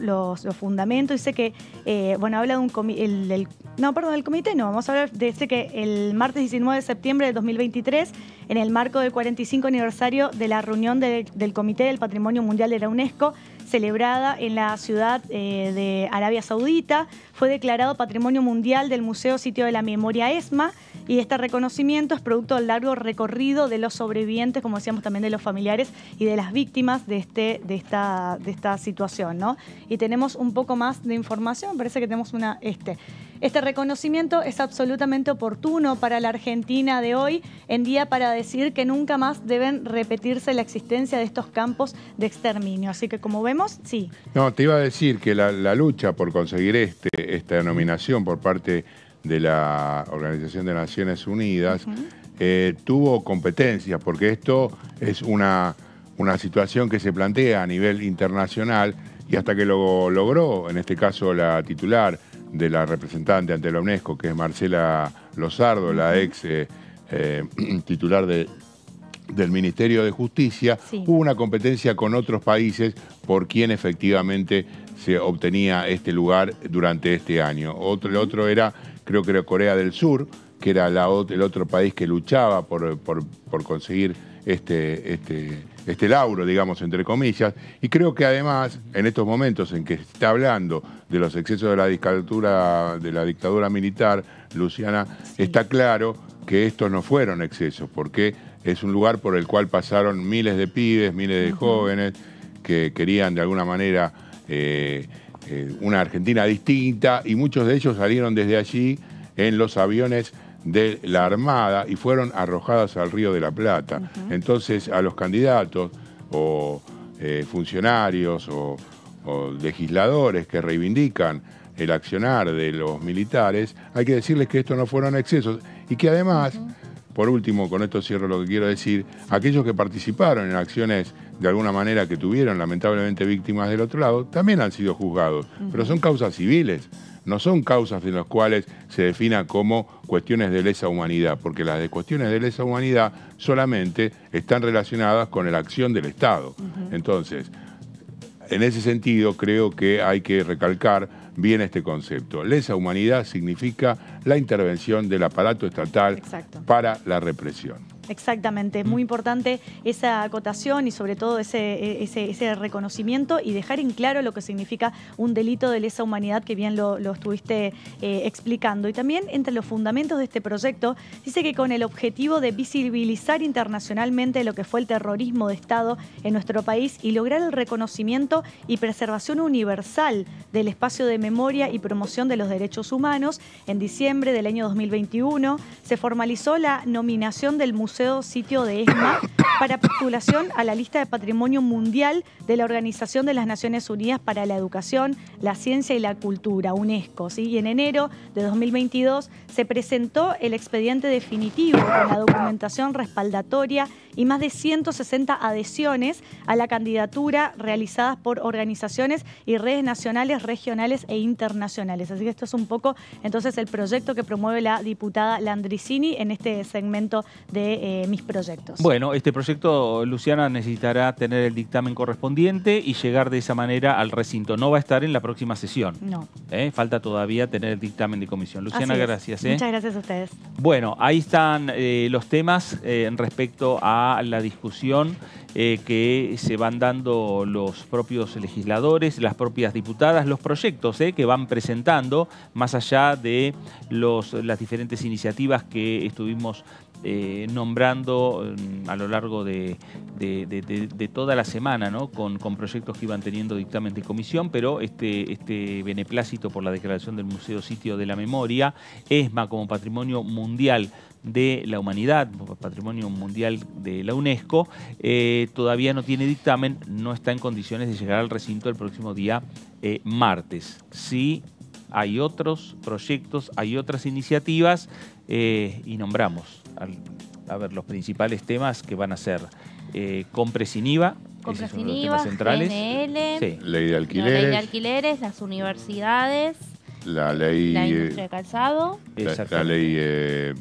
S7: fundamentos, dice que, bueno, habla de un comité, no, perdón, el comité no, vamos a hablar de este que el martes 19 de septiembre de 2023, en el marco del 45 aniversario de la reunión del Comité del Patrimonio Mundial de la UNESCO, celebrada en la ciudad eh, de Arabia Saudita. Fue declarado Patrimonio Mundial del Museo Sitio de la Memoria ESMA y este reconocimiento es producto del largo recorrido de los sobrevivientes, como decíamos también de los familiares y de las víctimas de, este, de, esta, de esta situación. ¿no? Y tenemos un poco más de información, parece que tenemos una... Este. Este reconocimiento es absolutamente oportuno para la Argentina de hoy, en día para decir que nunca más deben repetirse la existencia de estos campos de exterminio. Así que como vemos, sí.
S3: No, te iba a decir que la, lucha por conseguir este, esta denominación por parte de la Organización de Naciones Unidas eh, tuvo competencia, porque esto es una, una situación que se plantea a nivel internacional y hasta que lo logró, en este caso la titular, de la representante ante la UNESCO, que es Marcela Lozardo, la ex eh, eh, titular de, del Ministerio de Justicia, hubo una competencia con otros países por quien efectivamente se obtenía este lugar durante este año. Otro, el otro era, creo que era Corea del Sur, que era la, el otro país que luchaba por, por, por conseguir este, este, este lauro, digamos, entre comillas. Y creo que además, en estos momentos en que se está hablando de los excesos de la dictadura, de la dictadura militar, Luciana, está claro que estos no fueron excesos, porque es un lugar por el cual pasaron miles de pibes, miles de jóvenes que querían de alguna manera eh, eh, una Argentina distinta y muchos de ellos salieron desde allí en los aviones de la Armada y fueron arrojadas al Río de la Plata. Entonces a los candidatos o eh, funcionarios o, legisladores que reivindican el accionar de los militares, hay que decirles que esto no fueron excesos y que además, por último, con esto cierro lo que quiero decir, aquellos que participaron en acciones de alguna manera que tuvieron lamentablemente víctimas del otro lado, también han sido juzgados, pero son causas civiles no son causas en las cuales se defina como cuestiones de lesa humanidad, porque las de cuestiones de lesa humanidad solamente están relacionadas con la acción del Estado. Entonces, en ese sentido, creo que hay que recalcar bien este concepto. Lesa humanidad significa la intervención del aparato estatal para la represión.
S7: Exactamente, es muy importante esa acotación y sobre todo ese, ese, reconocimiento y dejar en claro lo que significa un delito de lesa humanidad que bien lo, estuviste eh, explicando. Y también entre los fundamentos de este proyecto dice que con el objetivo de visibilizar internacionalmente lo que fue el terrorismo de Estado en nuestro país y lograr el reconocimiento y preservación universal del espacio de memoria y promoción de los derechos humanos, en diciembre del año 2021 se formalizó la nominación del Museo Sitio de ESMA para postulación a la lista de Patrimonio Mundial de la Organización de las Naciones Unidas para la Educación, la Ciencia y la Cultura, UNESCO. Y en enero de 2022 se presentó el expediente definitivo con la documentación respaldatoria y más de 160 adhesiones a la candidatura realizadas por organizaciones y redes nacionales, regionales e internacionales. Así que esto es un poco entonces el proyecto que promueve la diputada Landricini en este segmento de eh, mis proyectos.
S2: Bueno, este proyecto, Luciana, necesitará tener el dictamen correspondiente y llegar de esa manera al recinto. No va a estar en la próxima sesión.
S7: No.
S2: ¿Eh? Falta todavía tener el dictamen de comisión. Luciana, gracias.
S7: ¿eh? Muchas gracias a ustedes.
S2: Bueno, ahí están los temas respecto a la discusión eh, que se van dando los propios legisladores, las propias diputadas, los proyectos eh, que van presentando, más allá de los, las diferentes iniciativas que estuvimos eh, nombrando mm, a lo largo de, toda la semana, ¿no? con, proyectos que iban teniendo dictamen de comisión, pero este, este beneplácito por la declaración del Museo Sitio de la Memoria, ESMA como Patrimonio Mundial de la Humanidad, Patrimonio Mundial de la UNESCO, eh, todavía no tiene dictamen, no está en condiciones de llegar al recinto el próximo día eh, martes. Sí hay otros proyectos, hay otras iniciativas y nombramos a ver, los principales temas que van a ser eh, compres sin IVA,
S4: compras sin IVA, centrales. GNL,
S3: ley de alquileres,
S4: la ley de alquileres, las universidades,
S3: la ley
S4: la industria de calzado,
S3: la, ley eh,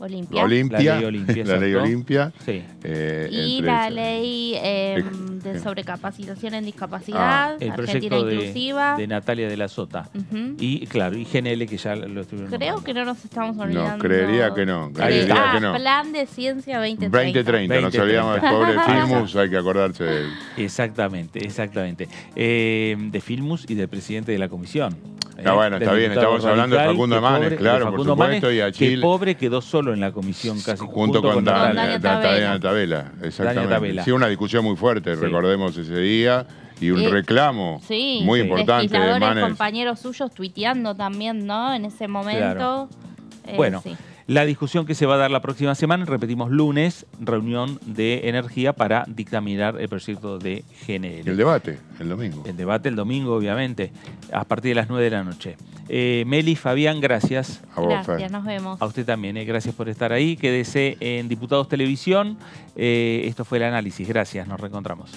S4: Olimpia.
S3: Olimpia.
S2: La ley Olimpia.
S3: la ley Olimpia.
S2: Sí.
S3: Eh,
S4: y la ley eh, de sobrecapacitación en discapacidad, ah,
S2: el
S4: Argentina inclusiva.
S2: De, Natalia de la Sota. Y claro, y GNL que ya lo estuvimos
S4: Creo que no nos estamos olvidando.
S3: No, creería que no. Creería
S4: ah,
S3: que no.
S4: Plan de Ciencia 2030.
S3: 2030, nos olvidamos del pobre Filmus, hay que acordarse de él.
S2: Exactamente, exactamente. Eh, de Filmus y del presidente de la comisión.
S3: Está bueno, está bien. Estamos hablando de Facundo Manes, claro, por supuesto. y a Chile.
S2: Que pobre quedó solo en la comisión casi.
S3: Junto, con, Daniela Tabela. Exactamente. Sí, una discusión muy fuerte, recordemos ese día. Y un reclamo muy importante
S4: de Manes. compañeros suyos tuiteando también, ¿no? En ese momento.
S2: Eh, bueno. La discusión que se va a dar la próxima semana, repetimos lunes, reunión de energía para dictaminar el proyecto de GNL.
S3: El debate, el domingo.
S2: El debate el domingo, obviamente, a partir de las 9 de la noche. Eh, Meli, Fabián, gracias.
S4: A vos, gracias, nos vemos.
S2: A usted también, eh, gracias por estar ahí. Quédese en Diputados Televisión. Eh, esto fue el análisis. Gracias, nos reencontramos.